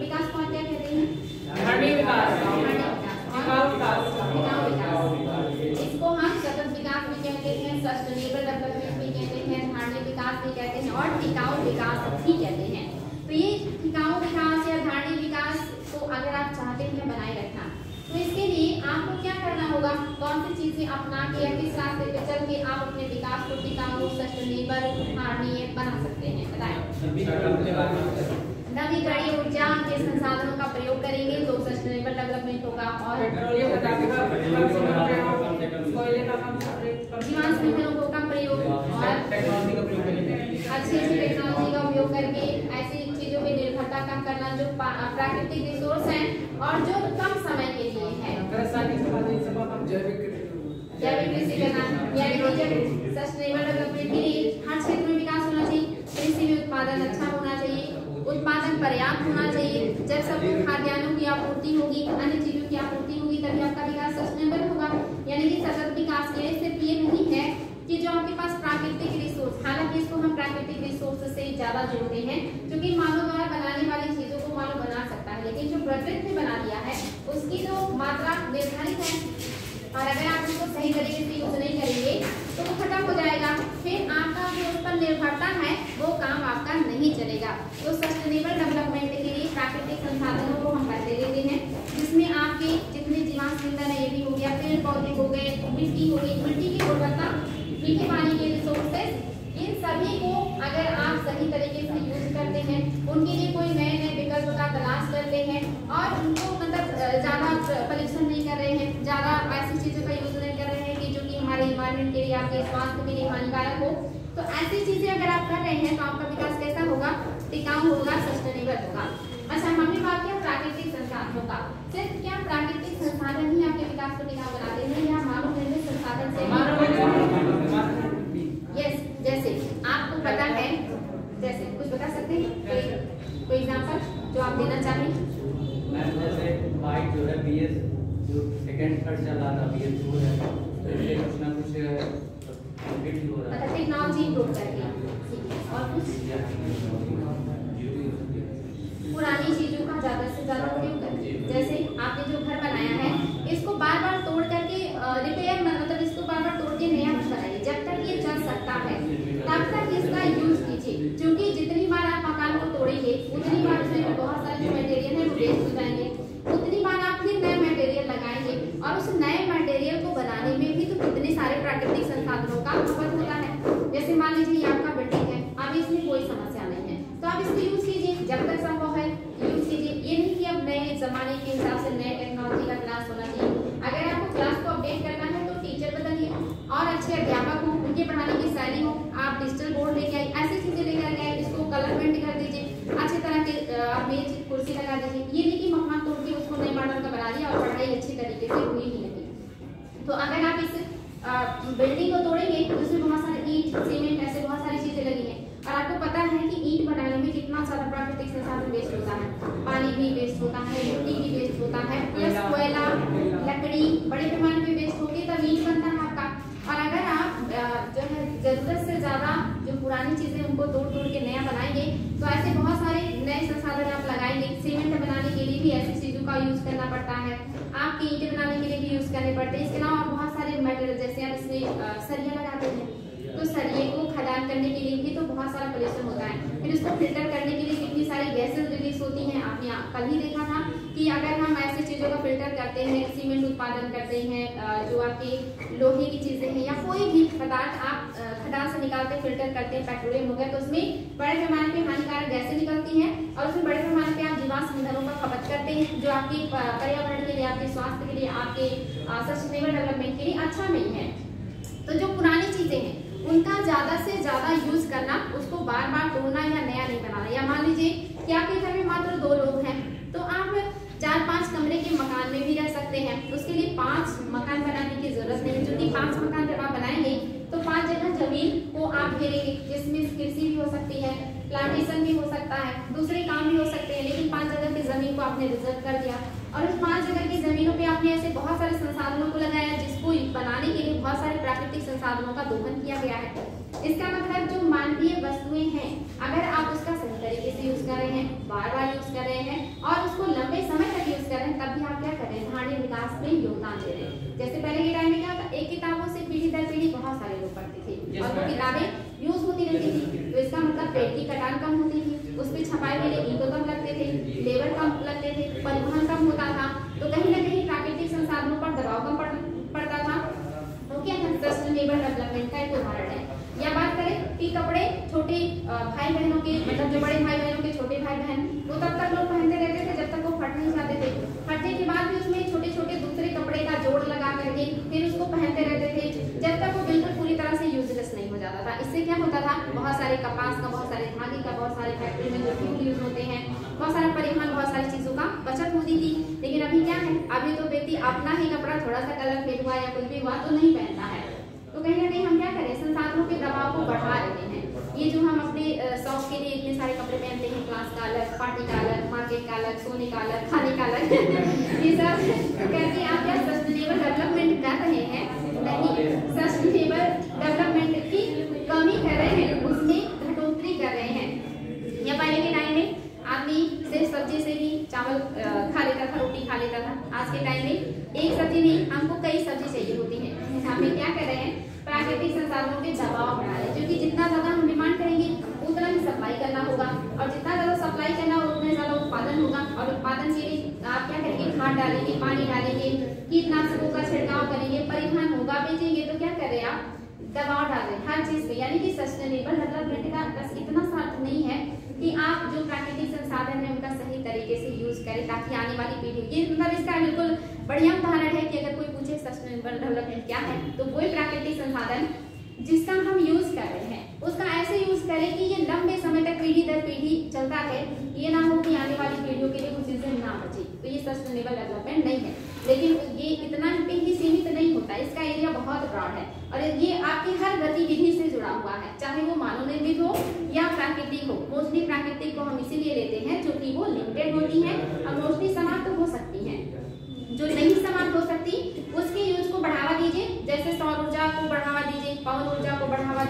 विकास को क्या कहते हैं? धारणीय विकास। और टिकाऊ विकास इसको हम सतत विकास भी कहते हैं सस्टेनेबल डेवलपमेंट भी कहते हैं धारणीय विकास भी कहते हैं और टिकाऊ विकास भी कहते हैं। तो ये टिकाऊ विकास या धारणीय विकास को अगर आप चाहते हैं बनाए रखना तो इसके लिए आपको क्या करना होगा? कौन सी चीज़ें अपना के या किस रास्ते पे चल के आप अपने विकास को टिकाऊ सस्टेनेबल धारणीय बना सकते हैं? बताएँ। नवीकरणीय ऊर्जा के संसाधनों का प्रयोग करेंगे तो सस्टेनेबल डेवलपमेंट होगा और पेट्रोलियम पदार्थ का प्रयोग कम प्रयोग जीवांश ईंधनों का प्रयोग और टेक्नोलॉजी का प्रयोग करेंगे। अच्छी अच्छी टेक्नोलॉजी का उपयोग करके ऐसी चीज़ों पे निर्भरता कम करना जो प्राकृतिक रिसोर्स हैं और जो कम समय के लिए है। जैविक जैविक कृषि करना यानी कि जब सस्टेनेबल डेवलपमेंट के लिए हर क्षेत्र में विकास होना चाहिए कृषि में उत्पादन अच्छा होना चाहिए उत्पादन पर्याप्त होना चाहिए। जब सबको खाद्यान्नों की आपूर्ति होगी, अन्य चीज़ों की आपूर्ति होगी, तभी आपका विकास सस्टेनेबल होगा। यानी कि सतत विकास के लिए सिर्फ़ ये नहीं है कि जो आपके पास प्राकृतिक रिसोर्स हालाँकि इसको हम प्राकृतिक रिसोर्स से ज़्यादा जोड़ते हैं क्योंकि मानव द्वारा बनाने वाली चीज़ों को मानव बना सकता है। लेकिन जो प्रकृति ने बना दिया है, उसकी जो मात्रा निर्धारित है, और अगर आप उसको सही तरीके से यूज़ नहीं करेंगे तो वो खत्म हो जाएगा। फिर आपका जो उस पर निर्भरता है वो काम आपका नहीं तो सस्टेनेबल डेवलपमेंट के लिए प्राकृतिक संसाधनों को हम पहले लेते हैं, जिसमें आपके जितने जीवांश ईंधन है, ये भी हो गया पेड़ पौधे हो गए, मिट्टी हो गई, मिट्टी की गुणवत्ता मीठे पानी के रिसोर्सेज इन सभी को अगर आप सही तरीके से यूज़ करते हैं, उनके लिए कोई नए नए विकल्प का तलाश करते हैं और उनको मतलब ज़्यादा परीक्षण नहीं कर रहे हैं, ज़्यादा ऐसी चीज़ों का यूज़ नहीं कर रहे हैं कि जो कि हमारे इन्वायरमेंट के लिए, आपके स्वास्थ्य के लिए हानिकारक हो। तो ऐसी चीज़ें अगर आप कर रहे हैं तो आपका विकास कैसा होगा? टिकाऊ होगा सस्टेनेबल होगा। अच्छा हमने बात किया प्राकृतिक संसाधनों का सिर्फ़ क्या प्राकृतिक संसाधन ही आपके विकास को टिकाऊ बनाते हैं या मानव निर्मित संसाधन से? यस जैसे आपको पता है जैसे कुछ बता सकते हैं? कोई कोई एग्जांपल जो आप देना चाहें? मैम जैसे बाइक जो है बी एस जो सेकंड थर्ड चल रहा था बी एस टू है तो इससे कुछ ना कुछ टेक्नोलॉजी इम्प्रूव करके। ठीक है और कुछ? ज़्यादा से ज़्यादा उपयोग करें जैसे आपने जो घर बनाया है इसको बार बार तोड़ करके रिपेयर मतलब इसको बार बार तोड़ के नया बनाइए। जब तक ये चल सकता है तब तक इसका यूज़ कीजिए। क्योंकि जितनी बार आप मकान को तोड़ेंगे उतनी बार उसमें बहुत सारे जो मटेरियल है वो वेस्ट हो जाएँगे। उतनी बार आप फिर नए मटेरियल लगाएँगे और उस नए मटेरियल को बनाने में भी तो कितने सारे प्राकृतिक संसाधनों का खपत होता है। जैसे मान लीजिए आपका बिल्डिंग है अब इसमें कोई समस्या नहीं है। तो आप इसको यूज़ कीजिए। जब तक संभव है यूज़ कीजिए ये नहीं कि अब नए जमाने के हिसाब से नए टेक्नोलॉजी का क्लास होना चाहिए। अगर आपको क्लास को अपडेट करना है तो टीचर बदलिए और अच्छे अध्यापक हो, उनके पढ़ाने की शैली हो, आप डिजिटल बोर्ड लेके आए ऐसी चीज़ें लेकर आए इसको कलर पेंट कर दीजिए, अच्छी तरह के मेज कुर्सी लगा दीजिए। ये नहीं कि मकान तोड़ के उसको नए मॉडल का बना दिया और पढ़ाई अच्छी तरीके से हुई नहीं तो अगर आप इस बिल्डिंग को तोड़ेंगे तो उसमें बहुत सारे ईट सीमेंट ऐसे बहुत सारी चीज़ें लगी हैं। और आपको पता है कि ईट बनाने में कितना सारा प्राकृतिक संसाधन वेस्ट होता है। पानी भी वेस्ट होता है, मिट्टी भी वेस्ट होता है, प्लस कोयला, लकड़ी, बड़े पैमाने पे वेस्ट होगी तब ईंट बनता है आपका। और अगर आप जो है ज़रूरत से ज़्यादा जो पुरानी चीज़ें उनको तोड़ तोड़ के नया बनाएँगे तो ऐसे बहुत सारे नए संसाधन आप लगाएँगे। सीमेंट बनाने के लिए भी ऐसी चीज़ों का यूज़ करना पड़ता है। आपके ईंटें बनाने के लिए भी यूज़ करने पड़ते हैं। इसके अलावा बहुत सारे मेटेरियल जैसे आप इसमें सरिया लगाते हैं। तो सरिये को खदान करने के लिए भी तो बहुत सारा पोल्यूशन होता है। फिर उसको फ़िल्टर करने के लिए कितनी सारी गैसेज रिलीज़ होती हैं, आपने कल ही देखा था कि अगर हम ऐसी चीज़ों का फ़िल्टर करते हैं सीमेंट उत्पादन करते हैं जो आपके लोहे की चीज़ें हैं या कोई भी पदार्थ आप खदान से निकालते फ़िल्टर करते हैं पेट्रोलियम हो गया तो उसमें बड़े पैमाने पे हानिकारक गैसें निकलती हैं और उसमें बड़े पैमाने पे आप जीवांश ईंधनों का खपत करते हैं, जो आपके पर्यावरण के लिए, आपके स्वास्थ्य के लिए, आपके सस्टेनेबल डेवलपमेंट के लिए अच्छा नहीं है। तो जो पुरानी चीज़ें हैं उनका ज़्यादा से ज़्यादा यूज़ करना, उसको बार बार तोड़ना या नया नहीं बनाना। या मान लीजिए कि आपके घर में मात्र दो लोग हैं तो आप चार पाँच कमरे के मकान में भी रह सकते हैं। उसके लिए पाँच मकान बनाने की ज़रूरत नहीं। क्योंकि पाँच मकान जब आप बनाएँगे तो पाँच जगह ज़मीन को आप घेरेंगे, जिसमें कृषि भी हो सकती है, प्लांटेशन भी हो सकता है, दूसरे काम भी हो सकते हैं, लेकिन पाँच जगह की ज़मीन को आपने रिज़र्व कर दिया। और उस एकड़ की जमीनों पे आपने ऐसे बहुत सारे संसाधनों को लगाया, जिसको बनाने के लिए बहुत सारे प्राकृतिक संसाधनों का दोहन किया गया है। इसका मतलब जो मानवीय वस्तुएँ हैं, अगर आप उसका सही तरीके से यूज़ कर रहे हैं बार बार यूज़ कर रहे हैं, और उसको लंबे समय तक यूज़ कर रहे हैं, तब भी आप क्या कर रहे हैं? विकास में योगदान दे रहे हैं। जैसे पहले के टाइम में क्या होता एक किताब बहुत सारे लोग पढ़ते थे। और वो किताबें यूज़ होती रहती थी। तो इसका मतलब पेड़ की कटान कम होती थी। उस पर छपाई वाले ईंटों कम लगते थे। लेबर कम लगते थे। परिवहन कम होता था। तो कहीं ना कहीं प्राकृतिक संसाधनों पर दबाव कम पड़ता था। तो क्या सस्टेनेबल डेवलपमेंट का एक उदाहरण है। या बात करें कि कपड़े छोटे भाई बहनों के मतलब जो बड़े भाई बहनों के छोटे भाई बहन वो तब तक लोग पहनते रहते थे जब तक वो फट नहीं जाते थे। फटने के बाद भी उसमें छोटे छोटे दूसरे कपड़े का जोड़ लगा करके फिर उसको पहनते रहते थे। जब तक वो बिल्कुल पूरी तरह से यूजलेस नहीं हो जाता था। इससे क्या होता था? बहुत सारे कपास का, बहुत सारे धागे का, बहुत सारे फैक्ट्री में जो फ्यूल यूज़ होते हैं, बहुत सारा परिवहन, बहुत सारी चीज़ों का बचत होती थी। लेकिन अभी क्या है? अभी तो व्यक्ति अपना ही कपड़ा थोड़ा सा कलर फेड हुआ या कुछ भी हुआ तो नहीं पहनता है। कहीं ना कहीं हम क्या करें? संसाधनों के दबाव को बढ़ा रहे हैं। ये जो हम अपने शौक के लिए इतने सारे कपड़े पहनते हैं, क्लास का अलग, पार्टी का अलग, मार्केट का अलग, सोने का अलग, खाने का अलग, ये सब करके आप क्या सस्टेनेबल डेवलपमेंट कर रहे हैं? नहीं सस्टेनेबल डेवलपमेंट की कमी कर रहे हैं, उसमें घटोतरी कर रहे हैं। या पहले के टाइम में आदमी सिर्फ़ सब्ज़ी से ही चावल खा लेता था, रोटी खा लेता था। आज के टाइम में एक सब्ज़ी नहीं, हमको कई सब्ज़ी चाहिए होती है। हम क्या कर रहे हैं? प्राकृतिक संसाधनों पे दबाव बढ़ा रहे हैं, क्योंकि जितना ज़्यादा हम डिमांड करेंगे, उतना ही सप्लाई करना होगा। और जितना ज़्यादा सप्लाई करना होगा उतना ज़्यादा उत्पादन होगा। और उत्पादन के लिए आप क्या करेंगे? खाद डालेंगे, पानी डालेंगे, कीटनाशकों का छिड़काव करेंगे, परिवहन होगा, बेचेंगे तो क्या कर रहे हैं आप? दबाव डाल रहे हैं, हर चीज़ पे। यानी कि सस्टेनेबल डेवलपमेंट का बस इतना साथ नहीं है कि आप जो प्राकृतिक संसाधन है, उनका सही तरीके से यूज़ करें, ताकि आने वाली पीढ़ी, ये मतलब इसका बिल्कुल बढ़िया उदाहरण है कि अगर कोई पूछे सस्टेनेबल डेवलपमेंट क्या है तो वही प्राकृतिक संसाधन जिसका हम यूज़ कर रहे हैं, उसका ऐसे यूज़ करें कि ये लंबे समय तक पीढ़ी दर पीढ़ी चलता है ये ना हो कि आने वाली पीढ़ियों के लिए कुछ चीज़ें ना बचे तो ये सस्टेनेबल डेवलपमेंट नहीं है। लेकिन ये इतना ही सीमित नहीं होता, इसका एरिया बहुत ब्रॉड है और ये आपकी हर गतिविधि से जुड़ा हुआ है, चाहे वो मानव निर्मित हो या प्राकृतिक हो। मोस्टली प्राकृतिक को हम इसीलिए लेते हैं जो कि वो लिमिटेड होती है और मोस्टली समाप्त हो सकती है जो नहीं समाप्त हो सकती उसके यूज़ को बढ़ावा दीजिए जैसे सौर ऊर्जा को बढ़ावा दीजिए पवन ऊर्जा को बढ़ावा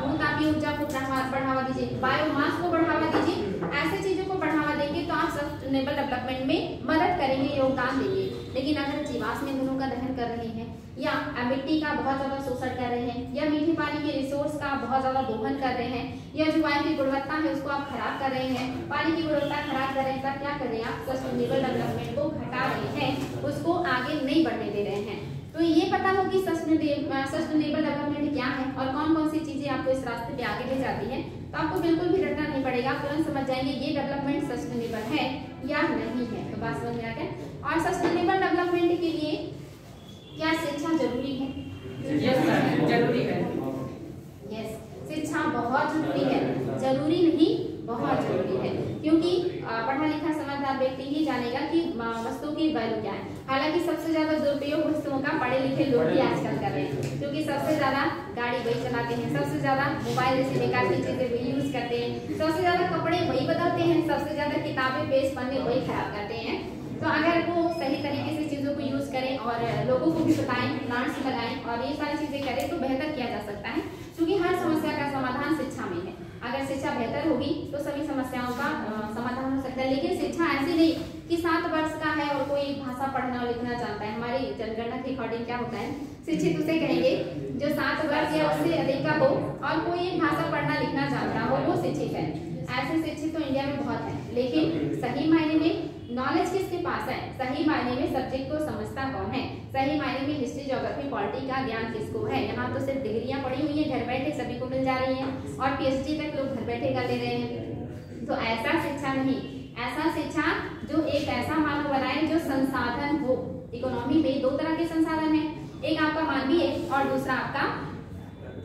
आप ऊर्जा को बढ़ावा दीजिए। बायोमास को बढ़ावा दीजिए। ऐसे चीज़ों को बढ़ावा देंगे तो आप सस्टेनेबल डेवलपमेंट में मदद करेंगे, योगदान देंगे। लेकिन अगर जीवाश्म ईंधनों का दहन कर रहे हैं, या मिट्टी का बहुत ज़्यादा शोषण कर रहे हैं, या मीठे पानी के रिसोर्स का बहुत ज़्यादा दोहन कर रहे हैं, या जो वायु की गुणवत्ता है उसको आप खराब कर रहे हैं, पानी की गुणवत्ता खराब कर रहे हैं तब क्या कर रहे हैं? आप सस्टेनेबल डेवलपमेंट को घटा रहे हैं, उसको आगे नहीं बढ़ने दे रहे हैं। तो ये पता हो कि सस्टेनेबल डेवलपमेंट क्या है और कौन कौन सी चीज़ें आपको इस रास्ते पे आगे ले जाती है तो आपको बिल्कुल भी डरना नहीं पड़ेगा। आप तुरंत समझ जाएँगे ये डेवलपमेंट सस्टेनेबल है या नहीं है। तो बात समझ में आ गया? और सस्टेनेबल डेवलपमेंट के लिए क्या शिक्षा ज़रूरी है? ज़रूरी है। यस शिक्षा बहुत ज़रूरी है। ज़रूरी नहीं बहुत ज़रूरी है। क्योंकि पढ़ा लिखा समझदार व्यक्ति ही जानेगा कि वस्तु की वैल्यू क्या है। हालाँकि सबसे ज़्यादा दुरुपयोग वस्तुओं का पढ़े लिखे लोग ही आजकल कर रहे हैं, क्योंकि सबसे ज़्यादा गाड़ी वही चलाते हैं, सबसे ज़्यादा मोबाइल जैसे बेकार की चीज़ें वही यूज़ करते हैं, सबसे ज़्यादा कपड़े वही बदलते हैं, सबसे ज़्यादा किताबें पेज पन्ने वही खराब करते हैं। तो अगर वो सही तरीके से चीज़ों को यूज़ करें और लोगों को भी बताएँ प्लांट्स लगाएँ और ये सारी चीज़ें करें तो बेहतर किया जा सकता है, क्योंकि हर समस्या का समाधान शिक्षा में है। अगर शिक्षा बेहतर होगी तो सभी समस्याओं का समाधान हो सकता है, लेकिन शिक्षा ऐसी नहीं कि सात वर्ष का है और कोई भाषा पढ़ना लिखना जानता है। हमारी जनगणना के अकॉर्डिंग क्या होता है? शिक्षित उसे कहेंगे, जो सात वर्ष या उससे अधिक का हो और कोई एक भाषा पढ़ना, लिखना जानता हो, वो शिक्षित है। ऐसे शिक्षित तो इंडिया में बहुत है, लेकिन सही मायने में नॉलेज किसके पास है? सही मायने में सब्जेक्ट को समझता कौन है? सही मायने में हिस्ट्री ज्योग्राफी पॉलिटी का ज्ञान किसको है? यहाँ तो सिर्फ़ डिग्रियाँ पढ़ी हुई है, घर बैठे सभी को मिल जा रही हैं और पीएचडी तक लोग घर बैठे कर ले रहे हैं। तो ऐसा शिक्षा नहीं। ऐसा शिक्षा जो एक ऐसा मानव बनाए जो संसाधन हो। इकोनॉमी में दो तरह के संसाधन है। एक आपका मानवीय और दूसरा आपका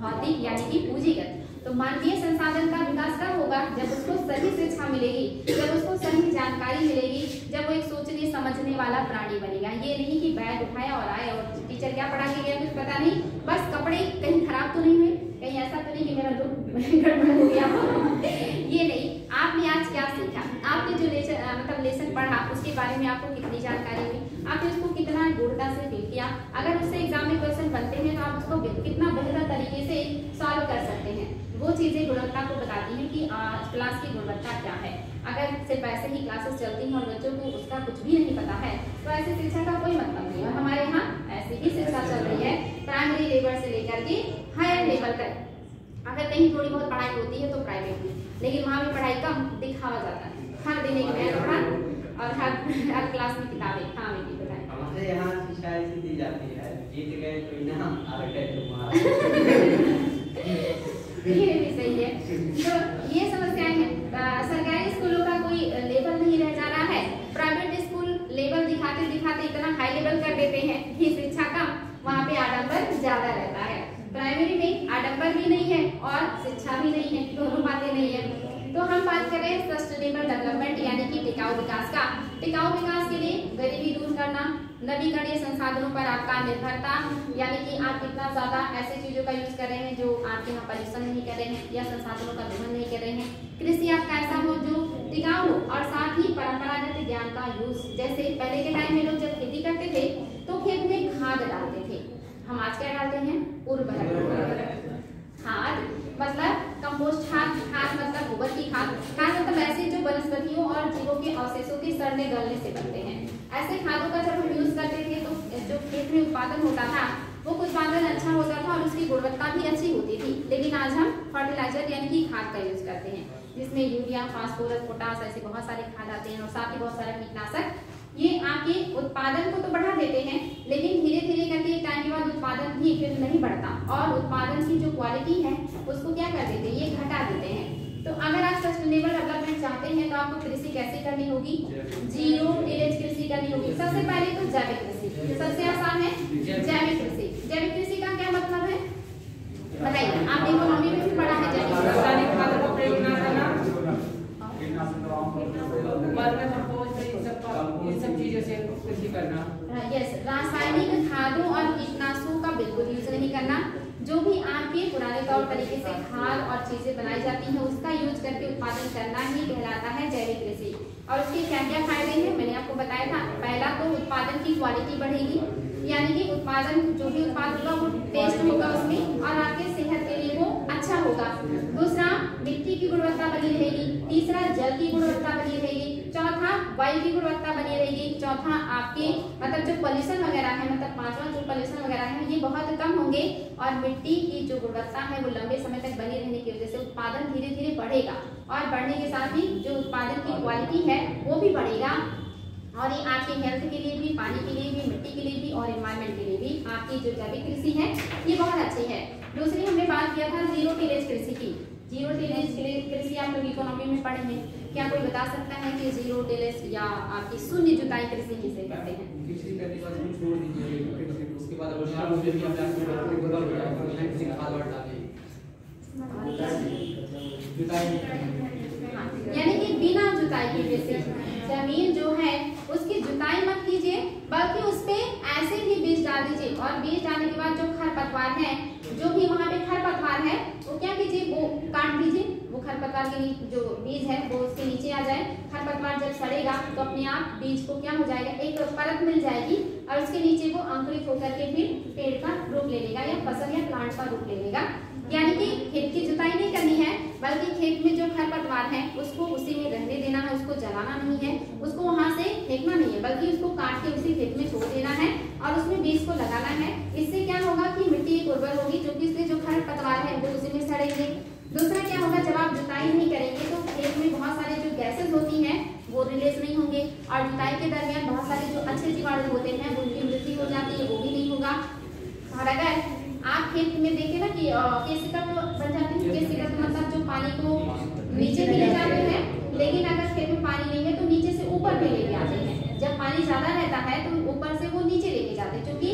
भौतिक, यानी कि पूंजीगत। तो मानवीय संसाधन का विकास कब होगा? जब उसको सही शिक्षा मिलेगी, जब उसको सही जानकारी मिलेगी, जब वो एक सोचने, समझने वाला प्राणी बनेगा। ये नहीं कि बैग उठाया और आए और टीचर क्या पढ़ा के गया, कुछ पता नहीं। बस कपड़े कहीं खराब तो नहीं हुए, कहीं ऐसा तो नहीं कि मेरा लुक गड़बड़ हो गया ये नहीं, आपने आज क्या सीखा? आपने जो लेसन मतलब लेसन पढ़ा, उसके बारे में आपको कितनी जानकारी हुई? आपने उसको कितना गुणता से फील किया? अगर उससे एग्ज़ाम में क्वेश्चन बनते हैं तो आप उसको कितना बेहतर तरीके से सॉल्व कर सकते हैं? वो चीज़ें गुणवत्ता को बताती हैं कि क्लास की गुणवत्ता क्या है। अगर सिर्फ़ ऐसे ही क्लासेस चलती हैं और बच्चों को उसका कुछ भी नहीं पता है तो ऐसे शिक्षा का कोई मतलब नहीं है। हमारे यहाँ ऐसी ही शिक्षा चल रही है। प्राइमरी लेवल से लेकर के हायर लेवल तक। अगर कहीं थोड़ी बहुत पढ़ाई होती है तो प्राइवेट में लेकिन वहाँ भी पढ़ाई कम दिखावा जाता है। हर दिन एक नया कपड़ा और हर हर क्लास में किताबें हाँ बेटी बताएँ हमारे यहाँ शिक्षा ऐसी दी जाती है जीत गए तो इनाम हार गए तो मार ये भी सही है। तो ये हैं सरकारी स्कूलों का कोई लेवल नहीं रह जा रहा है। प्राइवेट स्कूल लेवल दिखाते दिखाते इतना हाई लेवल कर देते हैं कि शिक्षा का वहाँ पे आडम्बर ज़्यादा रहता है। प्राइमरी में आडम्बर भी नहीं है और शिक्षा भी नहीं है, दोनों बातें नहीं है। तो हम बात करें सस्टेनेबल डेवलपमेंट यानी कि टिकाऊ विकास का। टिकाऊ विकास के लिए गरीबी दूर करना नवीकरणीय संसाधनों पर आपका निर्भरता, यानी कि आप कितना ज़्यादा ऐसे चीज़ों का यूज़ कर रहे हैं जो आपके यहाँ पॉल्यूशन नहीं कर रहे हैं या संसाधनों का दोहन नहीं कर रहे हैं। कृषि आपका ऐसा हो जो टिकाऊ हो और साथ ही परंपरागत ज्ञान का यूज़ जैसे पहले के टाइम में लोग जब खेती करते थे तो खेत में खाद डालते थे। हम आज क्या डालते हैं? उर्वरक। खाद मतलब कंपोस्ट खाद खाद मतलब गोबर की खाद। खाद मतलब ऐसे जो वनस्पतियों और जीवों के अवशेषों के सड़ने, गलने से बनते हैं। ऐसे खादों का जब हम यूज़ करते थे तो जो खेत में उत्पादन होता था, वो उत्पादन अच्छा होता था और उसकी गुणवत्ता भी अच्छी होती थी। लेकिन आज हम फर्टिलाइज़र यानी कि खाद का यूज़ करते हैं, जिसमें यूरिया फास्फोरस पोटास ऐसे बहुत सारे खाद आते हैं और साथ ही बहुत सारे कीटनाशक। ये आपके उत्पादन को तो बढ़ा देते हैं, लेकिन धीरे धीरे करके एक टाइम के बाद उत्पादन भी फिर नहीं बढ़ता। और उत्पादन की जो क्वालिटी है, उसको क्या कर देते हैं? ये घटा देते हैं। तो अगर आप सस्टेनेबल डेवलपमेंट चाहते हैं तो आपको कृषि कैसे करनी होगी? ज़ीरो टिलेज कृषि करनी होगी। सबसे पहले तो जैविक कृषि। सबसे आसान है? जैविक कृषि। जैविक कृषि का क्या मतलब है? बताइए। आपने इकोनॉमी में भी पढ़ा है जैविक रासायनिक खाद का प्रयोग न करना वर्मी कंपोस्ट इन सब का इन सब चीज़ों से कृषि करना यस रासायनिक खादों और कीटनाशकों का बिल्कुल यूज़ नहीं करना जो भी आपके तौर तरीके से खाद और चीज़ें बनाई जाती हैं, उसका यूज़ करके उत्पादन करना ही कहलाता है जैविक कृषि। और उसके क्या क्या फ़ायदे हैं, मैंने आपको बताया था। पहला तो उत्पादन की क्वालिटी बढ़ेगी, यानी कि उत्पादन, जो भी उत्पाद होगा, वो टेस्ट होगा उसमें, और आपके सेहत के लिए वो अच्छा होगा। दूसरा, मिट्टी की गुणवत्ता बनी रहेगी। तीसरा, जल की गुणवत्ता बनी रहेगी। चौथा वायु की गुणवत्ता बनी रहेगी। चौथा आपके मतलब जो पॉल्यूशन वगैरह है मतलब पांचवा जो पॉल्यूशन वगैरह है, ये बहुत कम होंगे और मिट्टी की जो गुणवत्ता है, वो लंबे समय तक बनी रहने की वजह से उत्पादन धीरे धीरे बढ़ेगा। और बढ़ने के साथ ही जो उत्पादन की क्वालिटी है, वो भी बढ़ेगा। और ये आपके हेल्थ के लिए भी, पानी के लिए भी, मिट्टी के लिए भी और एनवायरमेंट के लिए भी आपकी जो जैविक कृषि है, ये बहुत अच्छी है। दूसरी हमने बात किया था ज़ीरो टिलेज कृषि की। ज़ीरो टिलेज कृषि आप लोग इकोनॉमी में पढ़े हैं क्या कोई बता सकता है कि ज़ीरो टेलेस या आपकी शून्य जुताई कृषि किसे कहते हैं कृषि गोबर हो हाँ, यानी कि बिना जुताई के जैसे ज़मीन जो है उसकी जुताई मत कीजिए, बल्कि उस पे ऐसे ही बीज डाल दीजिए। और बीज डालने के बाद जो खरपतवार है, जो भी वहाँ पे खरपतवार है, वो क्या कीजिए, वो काट दीजिए। वो खरपतवार के जो बीज है, वो उसके नीचे आ जाए। खरपतवार जब सड़ेगा तो अपने आप बीज को क्या हो जाएगा, एक परत मिल जाएगी और उसके नीचे वो अंकुरित होकर के फिर पेड़ का रूप ले लेगा या फ़सल या प्लांट का रूप ले लेगा। यानी कि खेत की जुताई नहीं करनी है, बल्कि खेत में जो खरपतवार है, उसको उसी में रहने देना है, उसको जलाना नहीं है, उसको वहाँ से फेंकना नहीं है, बल्कि उसको काट के उसी खेत में छोड़ देना है और उसमें बीज को लगाना है। इससे क्या होगा कि मिट्टी एक उर्वर होगी क्योंकि इससे जो खरपतवार है, वो उसी में सड़ेंगे। दूसरा क्या होगा, जब आप जुताई नहीं करेंगे तो खेत में बहुत सारे जो गैसेज होती हैं, वो रिलीज़ नहीं होंगे। और जुताई के दरमियान बहुत सारे जो अच्छे जीवाणु होते हैं उनकी मृत्यु हो जाती है, वो भी नहीं होगा और अगर आप खेत में केसिका तो बन जाती है केसिका तो मतलब जो पानी को नीचे भी ले जाते हैं लेकिन अगर खेत में पानी नहीं है तो नीचे से ऊपर भी लेके आते हैं। जब पानी ज़्यादा रहता है तो ऊपर से वो नीचे लेके जाते हैं क्योंकि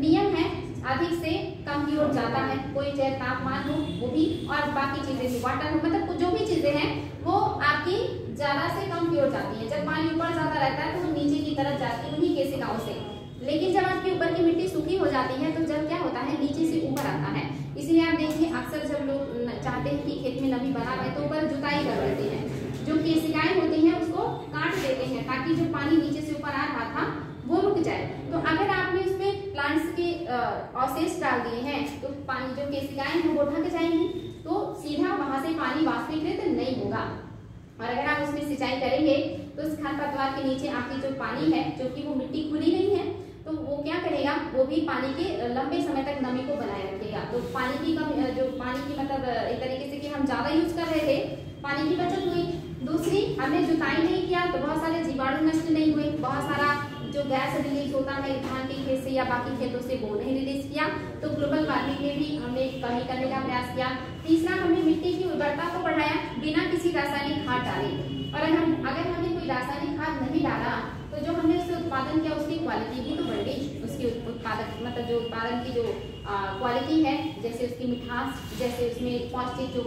नियम है अधिक से कम की ओर जाता है। कोई चाहे तापमान हो वो भी और बाकी चीज़ें भी वाटर मतलब जो भी चीज़ें हैं वो आपकी ज़्यादा से कम की ओर जाती है। जब पानी ऊपर ज़्यादा रहता है तो वो नीचे की तरफ़ जाती है उन्हीं केसिकाओं से। लेकिन जब आपके ऊपर की मिट्टी सूखी हो जाती है तो जब क्या होता है नीचे से ऊपर आता है। इसलिए आप देखिए, अक्सर जब लोग चाहते हैं कि खेत में नमी बना रहे तो ऊपर जुताई कर देते हैं। जो केसिकाएँ होती हैं, उसको काट देते हैं, ताकि जो पानी नीचे से ऊपर आ रहा था, वो रुक जाए। तो अगर आपने उसमें प्लांट्स के अवशेष डाल दिए हैं तो पानी, जो केसिकाएँ हैं, वो ढक जाएँगी। तो सीधा वहाँ से पानी वाष्पीकृत नहीं होगा। और अगर आप उसमें सिंचाई करेंगे तो उस खरपतवार के नीचे आपकी जो पानी है, जो कि वो मिट्टी खुली नहीं है तो वो क्या करेगा? वो भी पानी के लंबे समय तक नमी को बनाए रखेगा। तो पानी की कम जो पानी की मतलब एक तरीके से कि हम ज़्यादा यूज़ कर रहे थे, पानी की बचत हुई। दूसरी, हमने जुताई नहीं किया तो बहुत सारे जीवाणु नष्ट नहीं हुए। बहुत सारा जो गैस रिलीज़ होता है, धान के खेत से या बाकी खेतों से, वो नहीं रिलीज़ किया। तो ग्लोबल वार्मिंग में भी हमने कमी करने का प्रयास किया। तीसरा, हमने मिट्टी की उर्वरता को बढ़ाया बिना किसी रासायनिक खाद डाले। और हम, अगर हमने कोई रासायनिक खाद नहीं डाला तो जो हमने उससे उत्पादन किया उसकी क्वालिटी भी तो बढ़ गई उसकी उत्पादक मतलब जो उत्पादन की जो क्वालिटी है, जैसे उसकी मिठास, जैसे उसमें पौष्टिक जो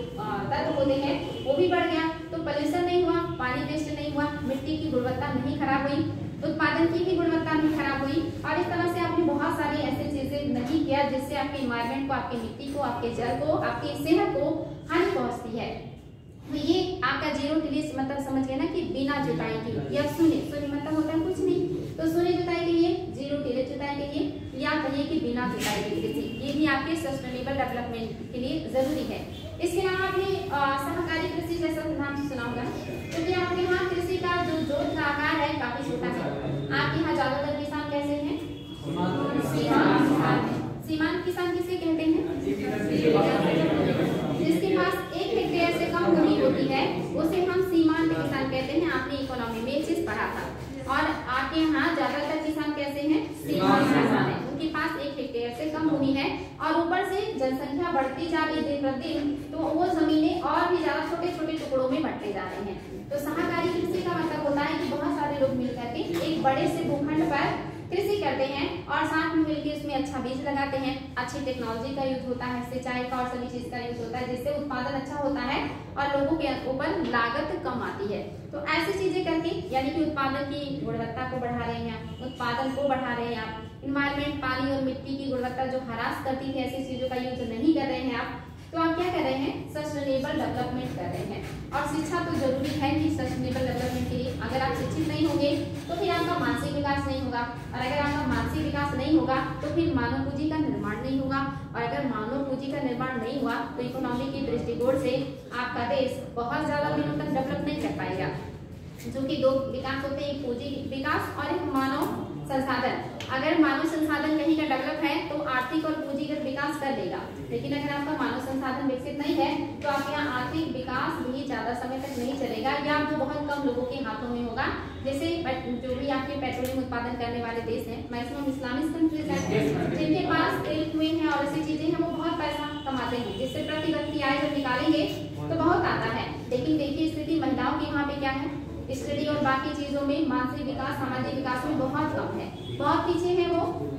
तत्व होते हैं, वो भी बढ़ गया। तो पॉल्यूशन नहीं हुआ, पानी वेस्ट नहीं हुआ, मिट्टी की गुणवत्ता नहीं खराब हुई, उत्पादन की भी गुणवत्ता नहीं खराब हुई। और इस तरह से आपने बहुत सारी ऐसी चीज़ें नहीं किया जिससे आपके इन्वायरमेंट को, आपकी मिट्टी को, आपके जल को, आपकी सेहत को हानि पहुँचती है। तो ये आपका ज़ीरो टिलीस मतलब समझ गए ना कि बिना जुताई के ये सुने सुने मतलब होता है कुछ नहीं। तो सुने जुताई के लिए, ज़ीरो टिलीस जुताई के लिए। या कहिए कि बिना जुताई के कृषि ये भी आपके सस्टेनेबल डेवलपमेंट के लिए ज़रूरी है। इसके अलावा आपने सहकारी कृषि जैसा नाम सुना होगा। क्योंकि आपके यहाँ कृषि का जो जोत का आकार है, काफ़ी छोटा है। आपके यहाँ ज़्यादातर किसान कैसे हैं? सीमांत किसान सीमांत किसे कहते हैं? जिसके पास एक हेक्टेयर से कम भूमि होती है, उसे हम सीमांत किसान कहते हैं। आपने इकोनॉमी में चीज़ पढ़ा था। और आपके यहाँ ज़्यादातर किसान कैसे हैं? सीमांत किसान है। पास एक हेक्टेयर से कम भूमि है और ऊपर से जनसंख्या बढ़ती जा रही दिन प्रतिदिन तो वो जमीनें और भी ज़्यादा छोटे छोटे टुकड़ों में बढ़ते जा रहे हैं। तो सहकारी कृषि का मतलब होता है कि बहुत सारे लोग मिलकर के एक बड़े से भूखंड पर कृषि करते हैं और साथ में मिलकर उसमें अच्छा बीज लगाते हैं। अच्छी टेक्नोलॉजी का यूज़ होता है सिंचाई का और सभी चीज़ का यूज़ होता है, जिससे उत्पादन अच्छा होता है और लोगों के ऊपर लागत कम आती है। तो ऐसी चीज़ें करके, यानी कि उत्पादन की गुणवत्ता को बढ़ा रहे हैं उत्पादन को बढ़ा रहे हैं आप इन्वायरमेंट पानी और मिट्टी की गुणवत्ता जो हरास करती थी ऐसी चीज़ों का यूज़ नहीं कर रहे हैं आप तो आप क्या कर रहे हैं? सस्टेनेबल डेवलपमेंट कर रहे हैं। और शिक्षा तो ज़रूरी है कि सस्टेनेबल डेवलपमेंट के लिए। अगर आप शिक्षित नहीं होंगे तो फिर आपका मानसिक विकास नहीं होगा। और अगर आपका मानसिक विकास नहीं होगा तो फिर मानव पूंजी का निर्माण नहीं होगा। और अगर मानव पूंजी का निर्माण नहीं हुआ तो इकोनॉमी के दृष्टिकोण से आपका देश बहुत ज़्यादा दिनों तक डेवलप नहीं कर पाएगा। जो कि दो विकास होते हैं पूंजी विकास और एक मानव संसाधन। अगर मानव संसाधन कहीं का डेवलप है तो आर्थिक और पूंजीगत विकास कर लेगा। लेकिन अगर आपका मानव संसाधन विकसित नहीं है तो आपके यहाँ आर्थिक विकास भी ज़्यादा समय तक नहीं चलेगा या वो बहुत कम लोगों के हाथों में होगा। जैसे जो भी आपके पेट्रोलियम उत्पादन करने वाले देश हैं मैक्सिमम इस्लामिक कंट्रीज़ हैं जिनके पास तेल कुएँ हैं और ऐसी चीज़ें हैं वो बहुत पैसा कमाते हैं। जिससे प्रति व्यक्ति आय जब निकालेंगे तो बहुत आता है। लेकिन देखिए स्थिति महिलाओं के यहाँ पे क्या है? स्टडी और बाकी चीज़ों में मानसिक विकास, सामाजिक विकास में बहुत कम है। बहुत पीछे है वो।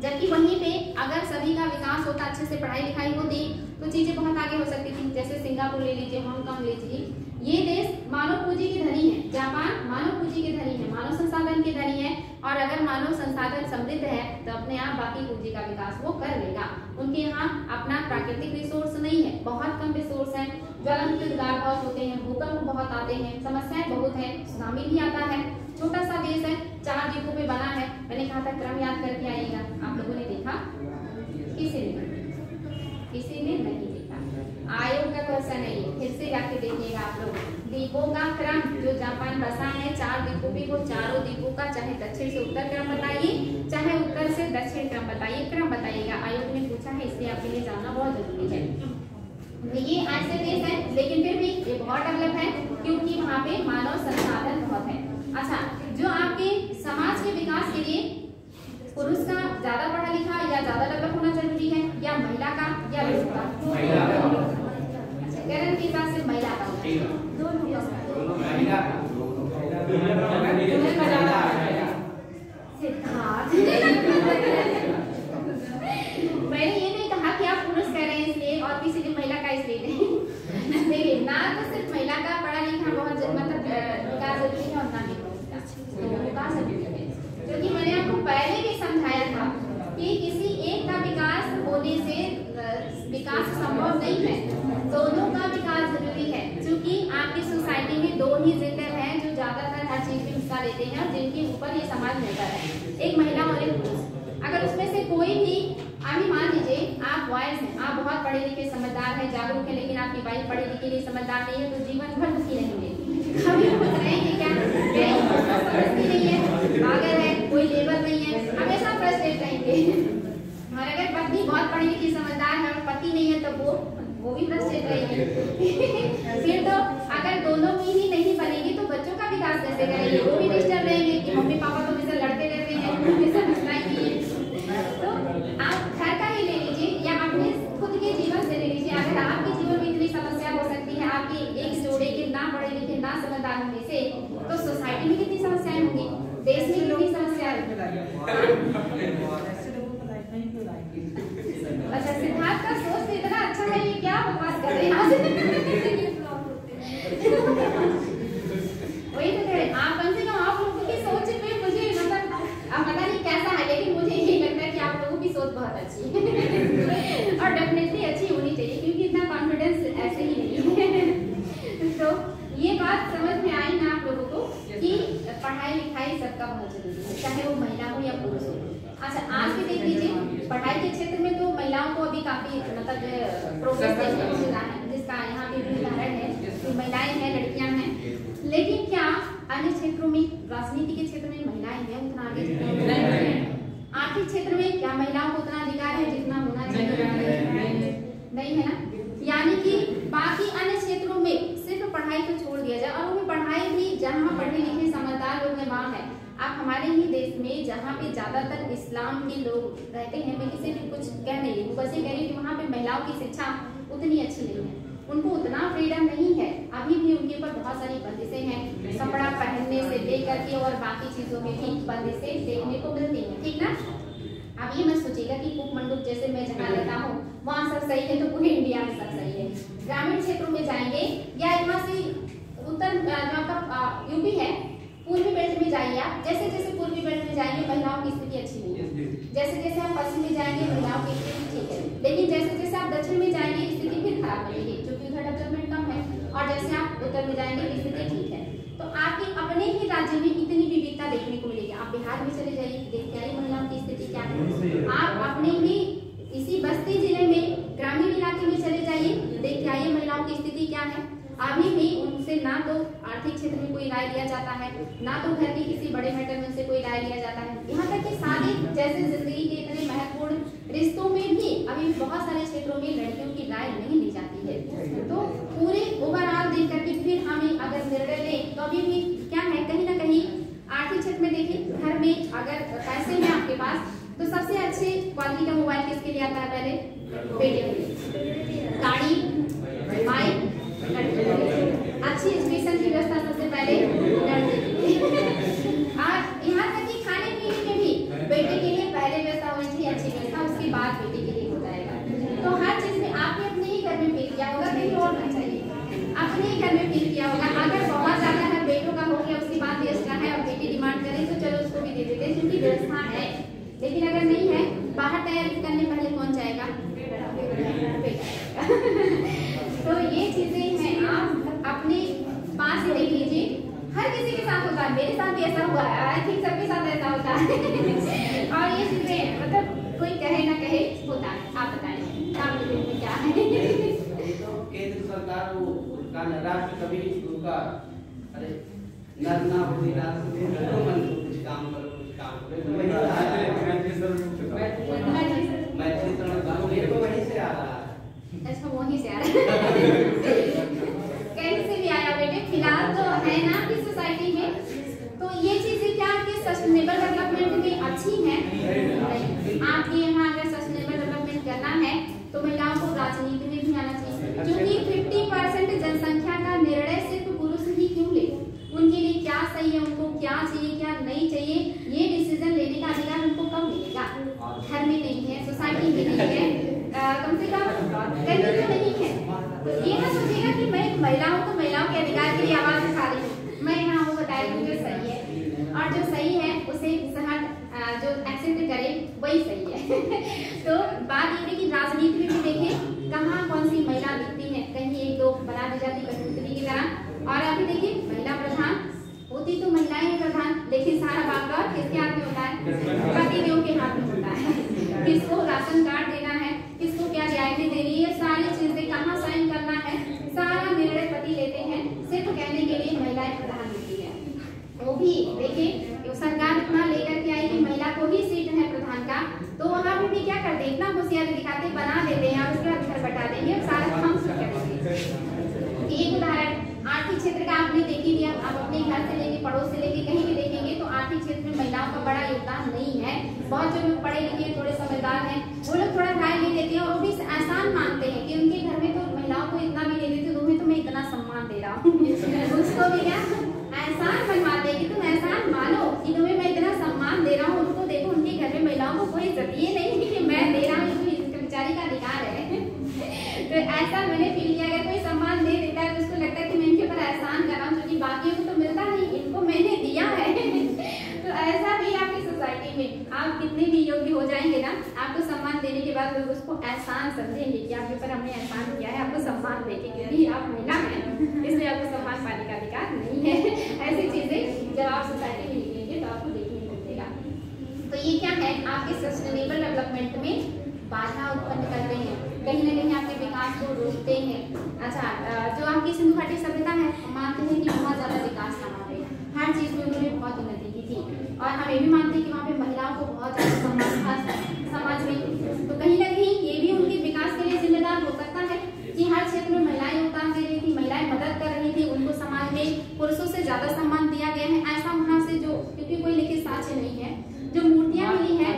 जबकि वहीं पे अगर सभी का विकास होता अच्छे से पढ़ाई लिखाई होती तो चीज़ें बहुत आगे हो सकती थी। जैसे सिंगापुर ले लीजिए, हांगकांग ले लीजिए। ये देश मानव पूंजी के धनी है। जापान मानव पूंजी के धनी है, मानव संसाधन के धनी है। और अगर मानव संसाधन समृद्ध है तो बाकी पूंजी का विकास वो कर लेगा। उनके यहाँ अपना प्राकृतिक रिसोर्स नहीं है, बहुत कम रिसोर्स है। ज्वालामुखी उद्गार बहुत होते हैं, भूकंप बहुत आते हैं, समस्याएँ बहुत है, सुनामी भी आता है। छोटा सा देश है, चार द्वीपों पे बना है। मैंने कहा था क्रम याद करके आइएगा। आप लोगों ने देखा? किसी ने? किसी ने नहीं। आयोग का क्वेश्चन है ये फिर से जाके देखिएगा आप लोग द्वीपों का क्रम जो जापान बसा है चार द्वीपों पे वो चारों द्वीपों का चाहे दक्षिण से उत्तर क्रम बताइए चाहे उत्तर से दक्षिण क्रम बताइए क्रम बताइएगा आयोग ने पूछा है इसलिए आपके लिए जानना बहुत ज़रूरी है ये ऐसे देश है लेकिन फिर भी ये बहुत डेवलप है क्योंकि वहाँ पे मानव संसाधन बहुत है अच्छा जो आपके समाज के विकास के लिए पुरुष का ज़्यादा पढ़ा लिखा या ज़्यादा डेवलप होना ज़रूरी है या महिला का या पुरुष का? अच्छा के हिसाब से महिला का दोनों मैंने ये नहीं कहा कि आप पुरुष कह रहे हैं इसलिए और किसी ने महिला का इसलिए नहीं। देखिए ना तो सिर्फ़ महिला का पढ़ा लिखा बहुत मतलब विकास ज़रूरी है और ना ही दोनों का ज़रूरी है। क्योंकि मैंने आपको पहले भी समझाया था कि किसी एक का विकास होने से विकास संभव नहीं है। दोनों का विकास ज़रूरी है, क्योंकि आपकी सोसाइटी में दो ही जिंदर हैं जो ज़्यादातर हर चीज़ में हिस्सा लेते हैं और जिनके ऊपर ये समाज निर्भर है, एक महिला और एक पुरुष। अगर उसमें से कोई भी अभी मान लीजिए, आप वॉयस हैं, आप बहुत पढ़े लिखे समझदार हैं, जागरूक हैं, लेकिन आपकी वाइफ पढ़े लिखे नहीं समझदार नहीं है तो जीवन भर दुखी रहेंगे। कभी खुश रहेंगे क्या? नहीं तो है। पागल है हमेशा फ्रस्ट्रेट रहेंगे और अगर पत्नी बहुत पढ़ी लिखी समझदार है, और पति नहीं है तो वो वो भी फ्रस्ट्रेट रहेंगे फिर तो अगर दोनों की ही नहीं बनेगी तो बच्चों का विकास कैसे करेंगे? वो भी डिस्टर्ब रहेंगे कि मम्मी पापा तो हमेशा लड़ते रहते हैं हमेशा मसला ही है तो आप घर का ही ले लीजिए या अपने खुद के जीवन से ले लीजिए अगर आपके जीवन में इतनी समस्या हो सकती है आपके एक जोड़े के ना पढ़े लिखे ना समझदार होने से तो सोसाइटी में कितनी समस्याएँ होंगी देश में कितनी समस्या अच्छा सिद्धार्थ का सोच तो इतना अच्छा है ये क्या बकवास कर रहे हैं आज वही तो कह रहे हैं, आप कम से कम आप लोगों की सोच पे मुझे मतलब अब पता नहीं कैसा है लेकिन मुझे यही लगता है कि आप लोगों की सोच बहुत अच्छी है और डेफिनेटली अच्छी होनी चाहिए क्योंकि इतना कॉन्फिडेंस ऐसे ही नहीं है तो ये बात समझ में आई ना आप लोगों को कि पढ़ाई लिखाई सबका बहुत ज़रूरी है चाहे वो महिला हो या पुरुष हो अच्छा आज भी देख लीजिए पढ़ाई के क्षेत्र में तो महिलाओं को अभी काफ़ी मतलब प्रोग्रेस देखने को मिला है। जिसका यहाँ पे भी उदाहरण है कि महिलाएँ हैं लड़कियाँ हैं। लेकिन क्या अन्य क्षेत्रों में राजनीति के क्षेत्र में महिलाएँ हैं उतना आगे हैं? आर्थिक क्षेत्र में क्या महिलाओं को उतना अधिकार है जितना होना चाहिए? नहीं है ना? यानी कि बाकी अन्य क्षेत्रों में सिर्फ़ पढ़ाई को छोड़ दिया जाए और वो पढ़ाई भी जहाँ पढ़े लिखे समझदार लोग हैं वहाँ है। आप हमारे ही देश में जहाँ पे ज़्यादातर इस्लाम के लोग रहते हैं, मैं किसी भी कुछ कह नहीं हूँ, बस ये कह रही हूँ वहाँ पे महिलाओं की शिक्षा उतनी अच्छी नहीं है। उनको उतना फ्रीडम नहीं है। अभी भी उनके ऊपर बहुत सारी बंदिशें हैं। कपड़ा पहनने से लेकर के और बाकी चीज़ों में भी बंदिशें देखने को मिलती हैं। ठीक ना? अब ये मत सोचिएगा कि कुक मंडूक जैसे मैं जहाँ रहता हूँ, वहाँ सब सही है तो पूरे इंडिया में सब सही है। ग्रामीण क्षेत्रों में जाएँगे या यहाँ से उत्तर यूपी है पूर्वी बेल्ट में जाइए आप। जैसे जैसे पूर्वी बेल्ट में जाएँगे महिलाओं की स्थिति अच्छी नहीं है जैसे जैसे आप पश्चिम में जाएँगे महिलाओं की स्थिति ठीक है। लेकिन जैसे जैसे आप दक्षिण में जाएँगे स्थिति फिर खराब बनेगी क्योंकि उधर डेवलपमेंट कम है और जैसे आप उत्तर में जाएँगे स्थिति ठीक है। तो आपके अपने ही राज्य में इतनी विविधता देखने को मिलेगी। आप बिहार में चले जाइए देख के आइए महिलाओं की स्थिति क्या है। आप अपने ही इसी बस्ती ज़िले में ग्रामीण इलाके में चले जाइए देख के आइए महिलाओं की स्थिति क्या है। अभी भी उनसे ना तो आर्थिक क्षेत्र में कोई राय लिया जाता है, ना तो घर के किसी बड़े मैटर में उनसे कोई राय लिया जाता है। यहाँ तक कि शादी जैसे ज़िंदगी के इतने महत्वपूर्ण रिश्तों में भी अभी बहुत सारे क्षेत्रों में लड़कियों की राय नहीं ली जाती है। तो पूरे क्षेत्र में महिलाओं का बड़ा योगदान नहीं है। बहुत जो लोग पढ़े लिखे थोड़े समझदार हैं, वो लोग थोड़ा राय ले लेते हैं और वो भी एहसान मानते हैं कि उनके घर में तो महिलाओं को इतना भी दे देते तुम्हें तो मैं इतना सम्मान दे रहा हूँ। उसको भी क्या? एहसान बनवाते हैं कि तुम एहसान मानो कि तुम्हें मैं इतना सम्मान दे रहा हूँ उनको देखो उनके घर में महिलाओं को कोई इज़्ज़त नहीं कि मैं दे रहा हूँ, ये बेचारी का अधिकार है। तो ऐसा मैंने फील किया अगर कोई सम्मान दे देता है तो उसको लगता है कि मैं इनके ऊपर एहसान कर रहा हूँ क्योंकि बाकियों को तो मिलता नहीं इनको मैंने दिया है तो ऐसा भी आपकी सोसाइटी में आप कितने भी योग्य हो जाएँगे ना आपको सम्मान देने के बाद लोग उसको एहसान समझेंगे कि आपके ऊपर हमने एहसान किया है, आपको सम्मान देके क्योंकि आप महिला हैं, इसलिए आपको सम्मान पाने का अधिकार नहीं है। ऐसी चीज़ें जब आप सोसाइटी में निकलेंगे तो आपको देखने को मिलेगा। तो ये क्या है? आपके सस्टेनेबल डेवलपमेंट में बाधा उत्पन्न कर रहे हैं। कहीं ना कहीं आपके विकास को रोकते हैं। अच्छा जो आपकी सिंधु घाटी सभ्यता है मानते हैं कि बहुत ज़्यादा विकास था हर चीज़ में उन्होंने बहुत उन्नति की थी। और हम ये भी मानते हैं कि वहाँ पे महिलाओं को बहुत ज़्यादा सम्मान था समाज में तो कहीं ना कहीं ये भी उनके विकास के लिए जिम्मेदार हो सकता है कि हर क्षेत्र में महिलाएँ योगदान दे रही थी महिलाएँ मदद कर रही थी उनको समाज में पुरुषों से ज़्यादा सम्मान दिया गया है ऐसा वहाँ से जो क्योंकि कोई लिखित साक्ष्य नहीं है जो मूर्तियाँ मिली है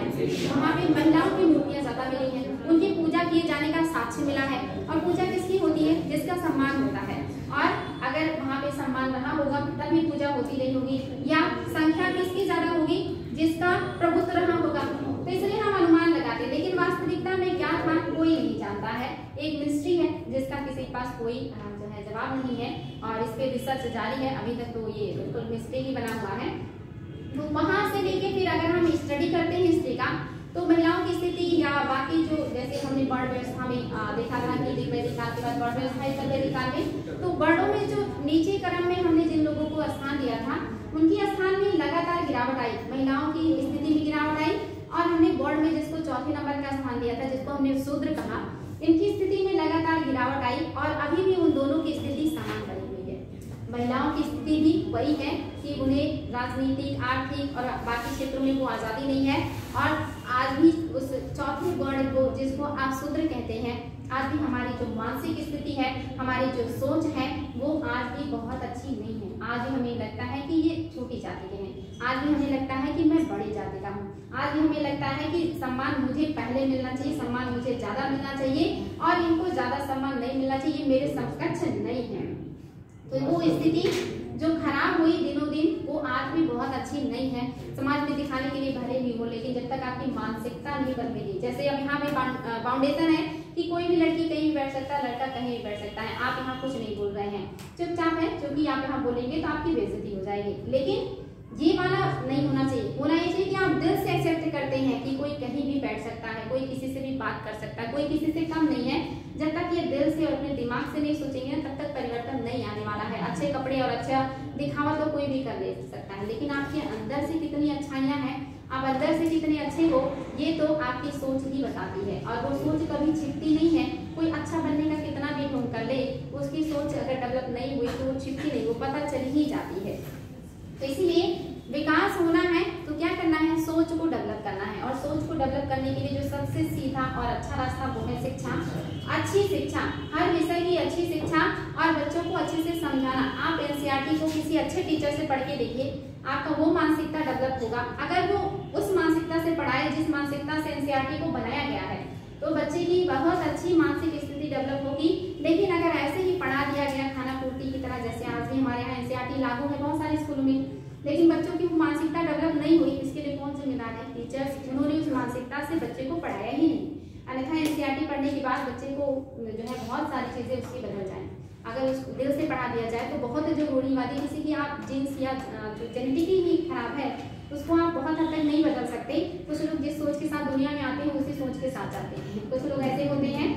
वहाँ पे महिलाओं की मूर्तियाँ ज़्यादा मिली है उनकी पूजा किए जाने का साक्ष्य मिला है और पूजा किसकी होती है जिसका सम्मान होता है और अगर वहाँ पे सम्मान रहा होगा तभी पूजा होती रही होगी या संख्या किसकी ज़्यादा होगी जिसका प्रभुत्व रहा होगा तो इसलिए हम अनुमान लगाते लेकिन वास्तविकता में क्या था कोई नहीं जानता है एक मिस्ट्री है जिसका किसी के पास कोई जो है जवाब नहीं है और इस पे रिसर्च जारी है, अभी तक तो ये बिल्कुल मिस्ट्री ही बना हुआ है। तो वहाँ से लेके फिर अगर हम स्टडी करते हैं हिस्ट्री का तो महिलाओं की स्थिति या बाकी जो जैसे हमने वर्ण व्यवस्था में देखा था कि काल के बाद वर्ण व्यवस्था सभ्यदिक काल में तो वर्णों में जो नीचे क्रम में हमने जिन लोगों को स्थान दिया था, उनकी स्थान में लगातार गिरावट आई, महिलाओं की स्थिति में गिरावट आई, और हमने बर्ड में जिसको चौथे नंबर का स्थान दिया था, जिसको हमने शूद्र कहा, इनकी स्थिति में लगातार गिरावट आई, और अभी भी उन दोनों की स्थिति महिलाओं की स्थिति भी वही है कि उन्हें राजनीतिक आर्थिक और बाकी क्षेत्रों में वो आज़ादी नहीं है। और आज भी उस चौथे वर्ण को, जिसको आप शूद्र कहते हैं, आज भी हमारी जो मानसिक स्थिति है, हमारी जो सोच है, वो आज भी बहुत अच्छी नहीं है। आज भी हमें लगता है कि ये छोटी जाति के हैं। आज भी हमें लगता है कि मैं बड़ी जाति का हूँ। आज भी हमें लगता है कि सम्मान मुझे पहले मिलना चाहिए, सम्मान मुझे ज़्यादा मिलना चाहिए और इनको ज़्यादा सम्मान नहीं मिलना चाहिए मेरे समकक्ष नहीं है। तो वो स्थिति जो खराब हुई दिनों दिन, वो आज भी बहुत अच्छी नहीं है। समाज में दिखाने के लिए भले ही हो, लेकिन जब तक आपकी मानसिकता नहीं बदलेगी जैसे अब यहाँ पे फाउंडेशन है कि कोई भी लड़की कहीं भी बैठ सकता है, लड़का कहीं भी बैठ सकता है। आप यहाँ कुछ नहीं बोल रहे हैं। चुपचाप है क्योंकि आप यहाँ बोलेंगे तो आपकी बेजती हो जाएगी। लेकिन ये वाला नहीं होना चाहिए। होना ये चाहिए कि आप दिल से एक्सेप्ट करते हैं कि कोई कहीं भी बैठ सकता है, कोई किसी से भी बात कर सकता है, कोई किसी से कम नहीं है। जब तक ये दिल से और अपने दिमाग से नहीं सोचेंगे तब तक परिवर्तन नहीं आने वाला है। अच्छे कपड़े और अच्छा दिखावा तो कोई भी कर ले सकता है। लेकिन आपके अंदर से कितनी अच्छाइयाँ हैं, आप अंदर से कितने अच्छे हो, ये तो आपकी सोच ही बताती है। और वो सोच कभी छिपती नहीं है। कोई अच्छा बनने का कितना भी ढूंढ कर ले, उसकी सोच अगर डेवलप नहीं हुई तो वो छिपती नहीं, वो पता चल ही जाती है। तो इसीलिए विकास होना है तो क्या करना है? सोच को डेवलप करना है। और सोच को डेवलप करने के लिए जो सबसे सीधा और अच्छा रास्ता वो है शिक्षा। अच्छी शिक्षा, हर विषय की अच्छी शिक्षा और बच्चों को अच्छे से समझाना। आप एनसीईआरटी को किसी अच्छे टीचर से पढ़ के देखिए, आपका वो मानसिकता डेवलप होगा। अगर वो उस मानसिकता से पढ़ाए जिस मानसिकता से एनसीईआरटी को बनाया गया है तो बच्चे की बहुत अच्छी मानसिक डेवलप होगी। लेकिन अगर ऐसे ही पढ़ा दिया गया खाना पूर्ति की तरह, जैसे आज भी हमारे यहाँ एनसीईआरटी लागू है बहुत सारे स्कूलों में, लेकिन बच्चों की मानसिकता डेवलप नहीं हुई, इसके लिए कौन जिम्मेदार है? टीचर्स उन्होंने उस मानसिकता से बच्चे को पढ़ाया ही नहीं। अन्यथा एनसीईआरटी पढ़ने के बाद बच्चे को, जो है, बहुत सारी चीज़ें उसकी बदल जाए। अगर उसको दिल से पढ़ा दिया जाए तो बहुत जो रूढ़ीवादी किसी की आप जीन्स या जेनेटिक ही खराब है उसको आप बहुत हद तक नहीं बदल सकते। कुछ लोग जिस सोच के साथ दुनिया में आते हैं, उसी सोच के साथ जाते हैं। कुछ लोग ऐसे होते हैं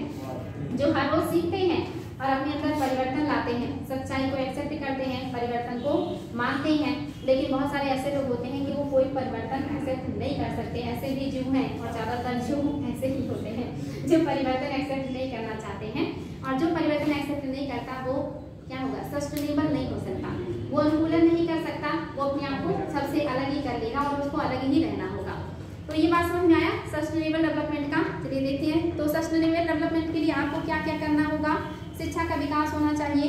जो हर रोज सीखते हैं और अपने अंदर परिवर्तन लाते हैं। सच्चाई को एक्सेप्ट करते हैं, परिवर्तन को मानते हैं। लेकिन बहुत सारे ऐसे लोग होते हैं कि वो कोई परिवर्तन एक्सेप्ट नहीं कर सकते। ऐसे भी जीव हैं और ज़्यादातर जीव ऐसे ही होते हैं जो परिवर्तन एक्सेप्ट नहीं करना चाहते हैं। और जो परिवर्तन एक्सेप्ट नहीं करता, वो क्या होगा? सस्टेनेबल नहीं हो सकता। वो अनुकूलन नहीं कर सकता, वो अपने आप को सबसे अलग ही कर लेगा और उसको अलग ही रहना होगा। तो ये बात समझ में आया? सस्टेनेबल डेवलपमेंट का? चलिए देखते हैं। तो सस्टेनेबल डेवलपमेंट के लिए आपको क्या क्या करना होगा? शिक्षा का विकास होना चाहिए,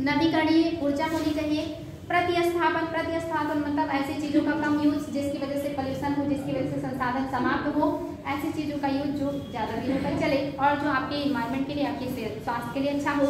नवीकरणीय ऊर्जा होनी चाहिए, प्रतिस्थापन प्रतिस्थापन मतलब ऐसी चीज़ों का कम यूज़ जिसकी वजह से पॉल्यूशन हो, जिसकी वजह से संसाधन समाप्त हो, ऐसी चीज़ों का यूज़ जो ज़्यादा दिनों तक चले और जो आपके इन्वायरमेंट के लिए, आपके स्वास्थ्य के लिए अच्छा हो।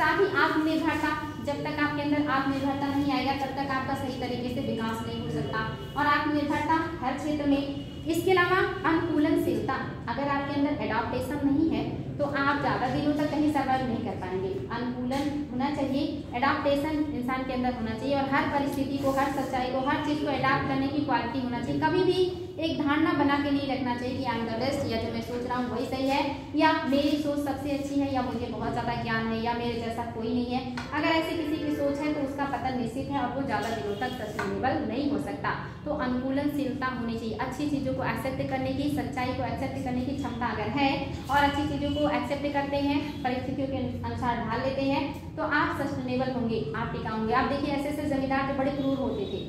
साथ ही आत्मनिर्भरता जब तक आपके अंदर आत्मनिर्भरता नहीं आएगा, तब तक आपका सही तरीके से विकास नहीं हो सकता। और आत्मनिर्भरता हर क्षेत्र में, इसके अलावा अनुकूलनशीलता, अगर आपके अंदर एडॉप्टेशन नहीं है तो आप ज़्यादा दिनों तक कहीं सर्वाइव नहीं कर पाएँगे। अनुकूलन होना चाहिए एडाप्टेशन इंसान के अंदर होना चाहिए और हर परिस्थिति को, हर सच्चाई को, हर चीज़ को एडाप्ट करने की क्वालिटी होना चाहिए। कभी भी एक धारणा बना के नहीं रखना चाहिए कि आई एम द बेस्ट या जो मैं सोच रहा हूँ वही सही है, या मेरी सोच सबसे अच्छी है, या मुझे बहुत ज़्यादा ज्ञान है, या मेरे जैसा कोई नहीं है। अगर ऐसी किसी की सोच है तो उसका पतन निश्चित है और वो ज़्यादा दिनों तक सस्टेनेबल नहीं हो सकता। तो अनुकूलनशीलता होनी चाहिए। अच्छी चीज़ों को एक्सेप्ट करने की, सच्चाई को एक्सेप्ट करने की क्षमता अगर है, और अच्छी चीज़ों को एक्सेप्ट करते हैं, परिस्थितियों के अनुसार ढाल लेते हैं तो आप सस्टेनेबल होंगे, आप टिका होंगे। आप देखिए, ऐसे ऐसे जमींदार जो बड़े क्रूर होते थे।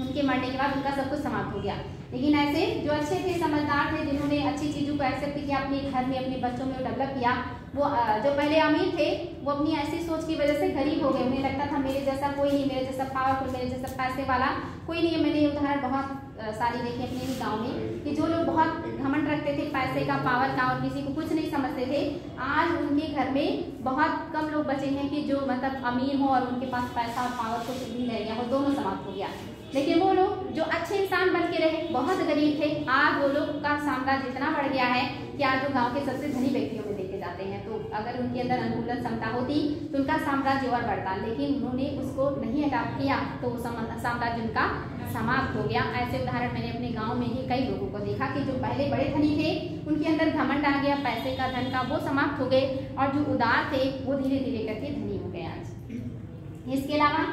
उनके मरने के बाद उनका सब कुछ समाप्त हो गया। लेकिन ऐसे जो अच्छे थे, समझदार थे, जिन्होंने अच्छी चीज़ों को एक्सेप्ट किया, अपने घर में, अपने बच्चों में डेवलप किया, वो जो पहले अमीर थे, वो अपनी ऐसी सोच की वजह से गरीब हो गए। उन्हें लगता था, मेरे जैसा कोई नहीं, मेरे जैसा पावरफुल मेरे जैसा पैसे वाला कोई नहीं है, मैंने उदाहरण बहुत सारी देखी अपने गाँव में, कि जो लोग बहुत घमंड रखते थे, पैसे का पावर का और किसी को कुछ नहीं समझते थे, आज उनके घर में बहुत कम लोग बचे हैं कि जो मतलब अमीर हो और उनके पास पैसा और पावर कुछ भी रह गया हो दोनों समाप्त हो गया। लेकिन वो लोग जो अच्छे इंसान बन के रहे, बहुत गरीब थे, आज वो लोग का साम्राज्य इतना बढ़ गया है कि आज वो गाँव के सबसे धनी व्यक्तियों में जाते हैं। तो अगर उनके अंदर अनुकूलन क्षमता होती तो उनका साम्राज्य और बढ़ता, लेकिन उन्होंने उसको नहीं अडॉप्ट किया तो साम्राज्य उनका समाप्त हो गया। ऐसे उदाहरण मैंने अपने गाँव में ही कई लोगों को देखा कि जो पहले बड़े धनी थे, उनके अंदर घमंड आ गया, पैसे का धन का, वो समाप्त हो गए, और जो उदार थे, वो धीरे धीरे करके धनी हो गए आज। इसके अलावा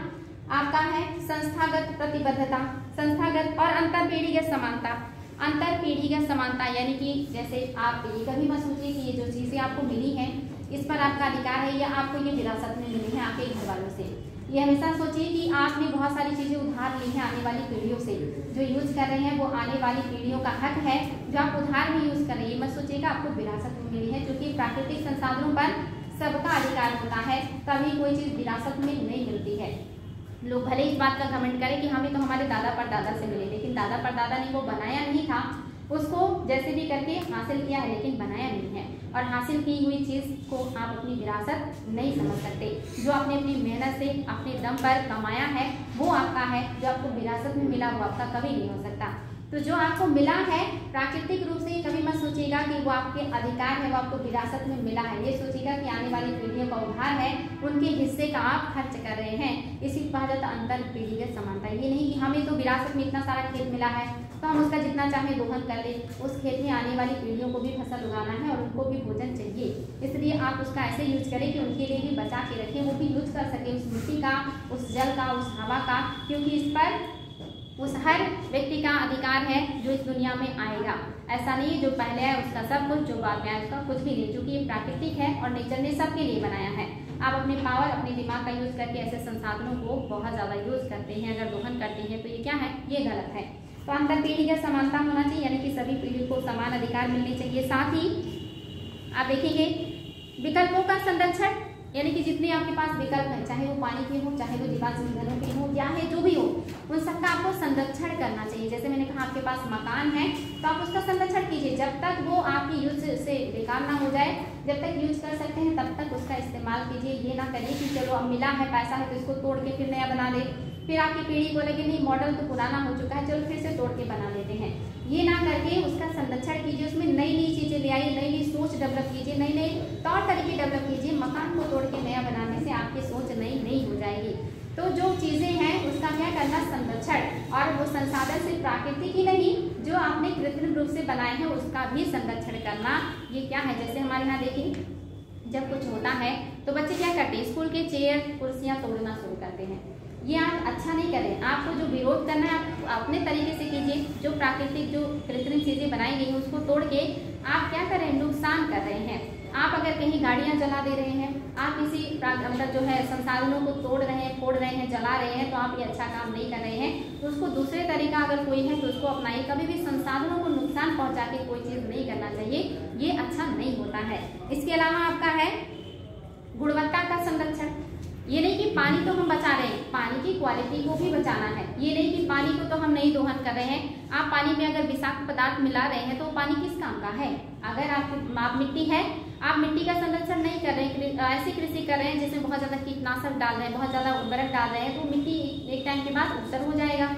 आपका है संस्थागत प्रतिबद्धता, संस्थागत और अंतर पीढ़ीगत समानता। अंतर पीढ़ीगत समानता, यानी कि जैसे आप ये कभी मत सोचिए कि ये जो चीज़ें आपको मिली हैं, इस पर आपका अधिकार है या आपको ये विरासत में मिली है आपके घर वालों से। ये हमेशा सोचिए कि आपने बहुत सारी चीज़ें उधार ली हैं आने वाली पीढ़ियों से। जो यूज़ कर रहे हैं, वो आने वाली पीढ़ियों का हक है। जो आप उधार भी यूज़ कर रहे हैं मत सोचिएगा आपको विरासत में मिली है, जो क्योंकि प्राकृतिक संसाधनों पर सबका अधिकार होता है, तभी कोई चीज़ विरासत में नहीं मिलती है। लोग भले इस बात का कमेंट करें कि हमें तो हमारे दादा पर दादा से मिले, लेकिन दादा पर दादा ने वो बनाया नहीं था। उसको जैसे भी करके हासिल किया है, लेकिन बनाया नहीं है। और हासिल की हुई चीज़ को आप अपनी विरासत नहीं समझ सकते। जो आपने अपनी मेहनत से, अपने दम पर कमाया है, वो आपका है। जो आपको विरासत में मिला, वो आपका कभी नहीं हो सकता। तो जो आपको मिला है, प्राकृतिक रूप से कभी मत सोचिएगा कि वो आपके अधिकार है, वो आपको विरासत में मिला है। ये सोचिएगा कि आने वाली पीढ़ियों का उधार है, उनके हिस्से का आप खर्च कर रहे हैं। इसी कहा जाता अंतर पीढ़ीगत समानता ये नहीं कि हमें तो विरासत में इतना सारा खेत मिला है तो हम उसका जितना चाहे दोहन कर ले। उस खेत में आने वाली पीढ़ियों को भी फ़सल उगाना है और उनको भी भोजन चाहिए। इसलिए आप उसका ऐसे यूज़ करें कि उनके लिए भी बचा के रखें, वो भी यूज़ कर सके उस मिट्टी का, उस जल का, उस हवा का, क्योंकि इस पर उस हर व्यक्ति का अधिकार है जो इस दुनिया में आएगा। ऐसा नहीं है जो पहले है, उसका सब कुछ, जो बाद में आया, उसका कुछ भी नहीं। क्योंकि ये प्राकृतिक है और नेचर ने सबके लिए बनाया है। आप अपने पावर, अपने दिमाग का यूज़ करके ऐसे संसाधनों को बहुत ज़्यादा यूज़ करते हैं, अगर दोहन करते हैं तो ये क्या है? ये गलत है। तो अंतर पीढ़ी का समानता होना चाहिए, यानी कि सभी पीढ़ी को समान अधिकार मिलने चाहिए। साथ ही आप देखेंगे, विकल्पों का संरक्षण यानी कि जितने आपके पास विकल्प हैं, चाहे वो पानी के हो, चाहे वो जीवाश्म ईंधनों के हो, या है जो भी हो, उन सबका आपको संरक्षण करना चाहिए। जैसे मैंने कहा, आपके पास मकान है तो आप उसका संरक्षण कीजिए। जब तक वो आपकी यूज़ से बेकार ना हो जाए, जब तक यूज़ कर सकते हैं, तब तक उसका इस्तेमाल कीजिए। ये ना करिए कि चलो, अब मिला है पैसा है तो इसको तोड़ के फिर नया बना दे। फिर आपकी पीढ़ी को लगे नहीं मॉडल तो पुराना हो चुका है, चलो फिर से तोड़ के बना लेते हैं। ये ना करके उसका संरक्षण कीजिए, उसमें नई नई चीज़ें ले आइए नई नई सोच डेवलप कीजिए नई नई तौर तरीके डेवलप कीजिए, मकान को तोड़ के नया बनाने से आपकी सोच नई नहीं हो जाएगी। तो जो चीज़ें हैं, उसका क्या करना? संरक्षण। और वो संसाधन सिर्फ़ प्राकृतिक ही नहीं, जो आपने कृत्रिम रूप से बनाए हैं, उसका भी संरक्षण करना। ये क्या है? जैसे हमारे यहाँ देखिए, जब कुछ होता है तो बच्चे क्या करते हैं? स्कूल के चेयर, कुर्सियाँ तोड़ना शुरू करते हैं। ये आप अच्छा नहीं करें। आपको जो विरोध करना है, आप अपने तरीके से कीजिए। जो प्राकृतिक, जो कृत्रिम चीज़ें बनाई गई हैं, उसको तोड़ के आप क्या कर रहे हैं? नुकसान कर रहे हैं। आप अगर कहीं गाड़ियाँ जला दे रहे हैं, आप किसी मतलब जो है संसाधनों को तोड़ रहे हैं, फोड़ रहे हैं, जला रहे हैं तो आप ये अच्छा काम नहीं कर रहे हैं। तो उसको दूसरे तरीका अगर कोई है तो उसको अपनाइए। कभी भी संसाधनों को नुकसान पहुँचा के कोई चीज़ नहीं करना चाहिए। ये अच्छा नहीं होता है। इसके अलावा आपका है गुणवत्ता का संरक्षण। ये नहीं कि पानी तो हम बचा रहे हैं पानी की क्वालिटी को भी बचाना है। ये नहीं कि पानी को तो हम नहीं दोहन कर रहे हैं। आप पानी में अगर विषाक्त पदार्थ मिला रहे हैं तो पानी किस काम का है? अगर आप, आप मिट्टी है आप मिट्टी का संरक्षण नहीं कर रहे हैं ऐसी कृषि कर रहे हैं जिसमें बहुत ज़्यादा कीटनाशक डाल रहे हैं बहुत ज़्यादा उर्वरक डाल रहे हैं तो मिट्टी एक टाइम के बाद उत्तर हो जाएगा।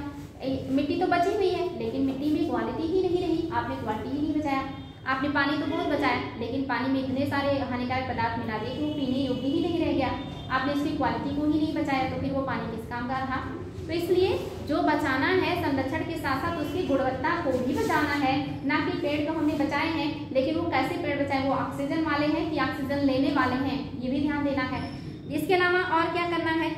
मिट्टी तो बची हुई है लेकिन मिट्टी में क्वालिटी ही नहीं रही। आपने क्वालिटी ही नहीं बचाया। आपने पानी तो बहुत बचाया लेकिन पानी में इतने सारे हानिकारक पदार्थ मिला दिए कि वो पीने योग्य ही नहीं रह गया। आपने उसकी क्वालिटी को ही नहीं बचाया तो फिर वो पानी किस काम का रहा तो इसलिए जो बचाना है संरक्षण के साथ साथ उसकी गुणवत्ता को भी बचाना है। ना कि पेड़ तो हमने बचाए हैं, लेकिन वो कैसे पेड़ बचाए? वो ऑक्सीजन वाले हैं कि ऑक्सीजन लेने वाले हैं? ये भी ध्यान देना है। इसके अलावा और क्या करना है?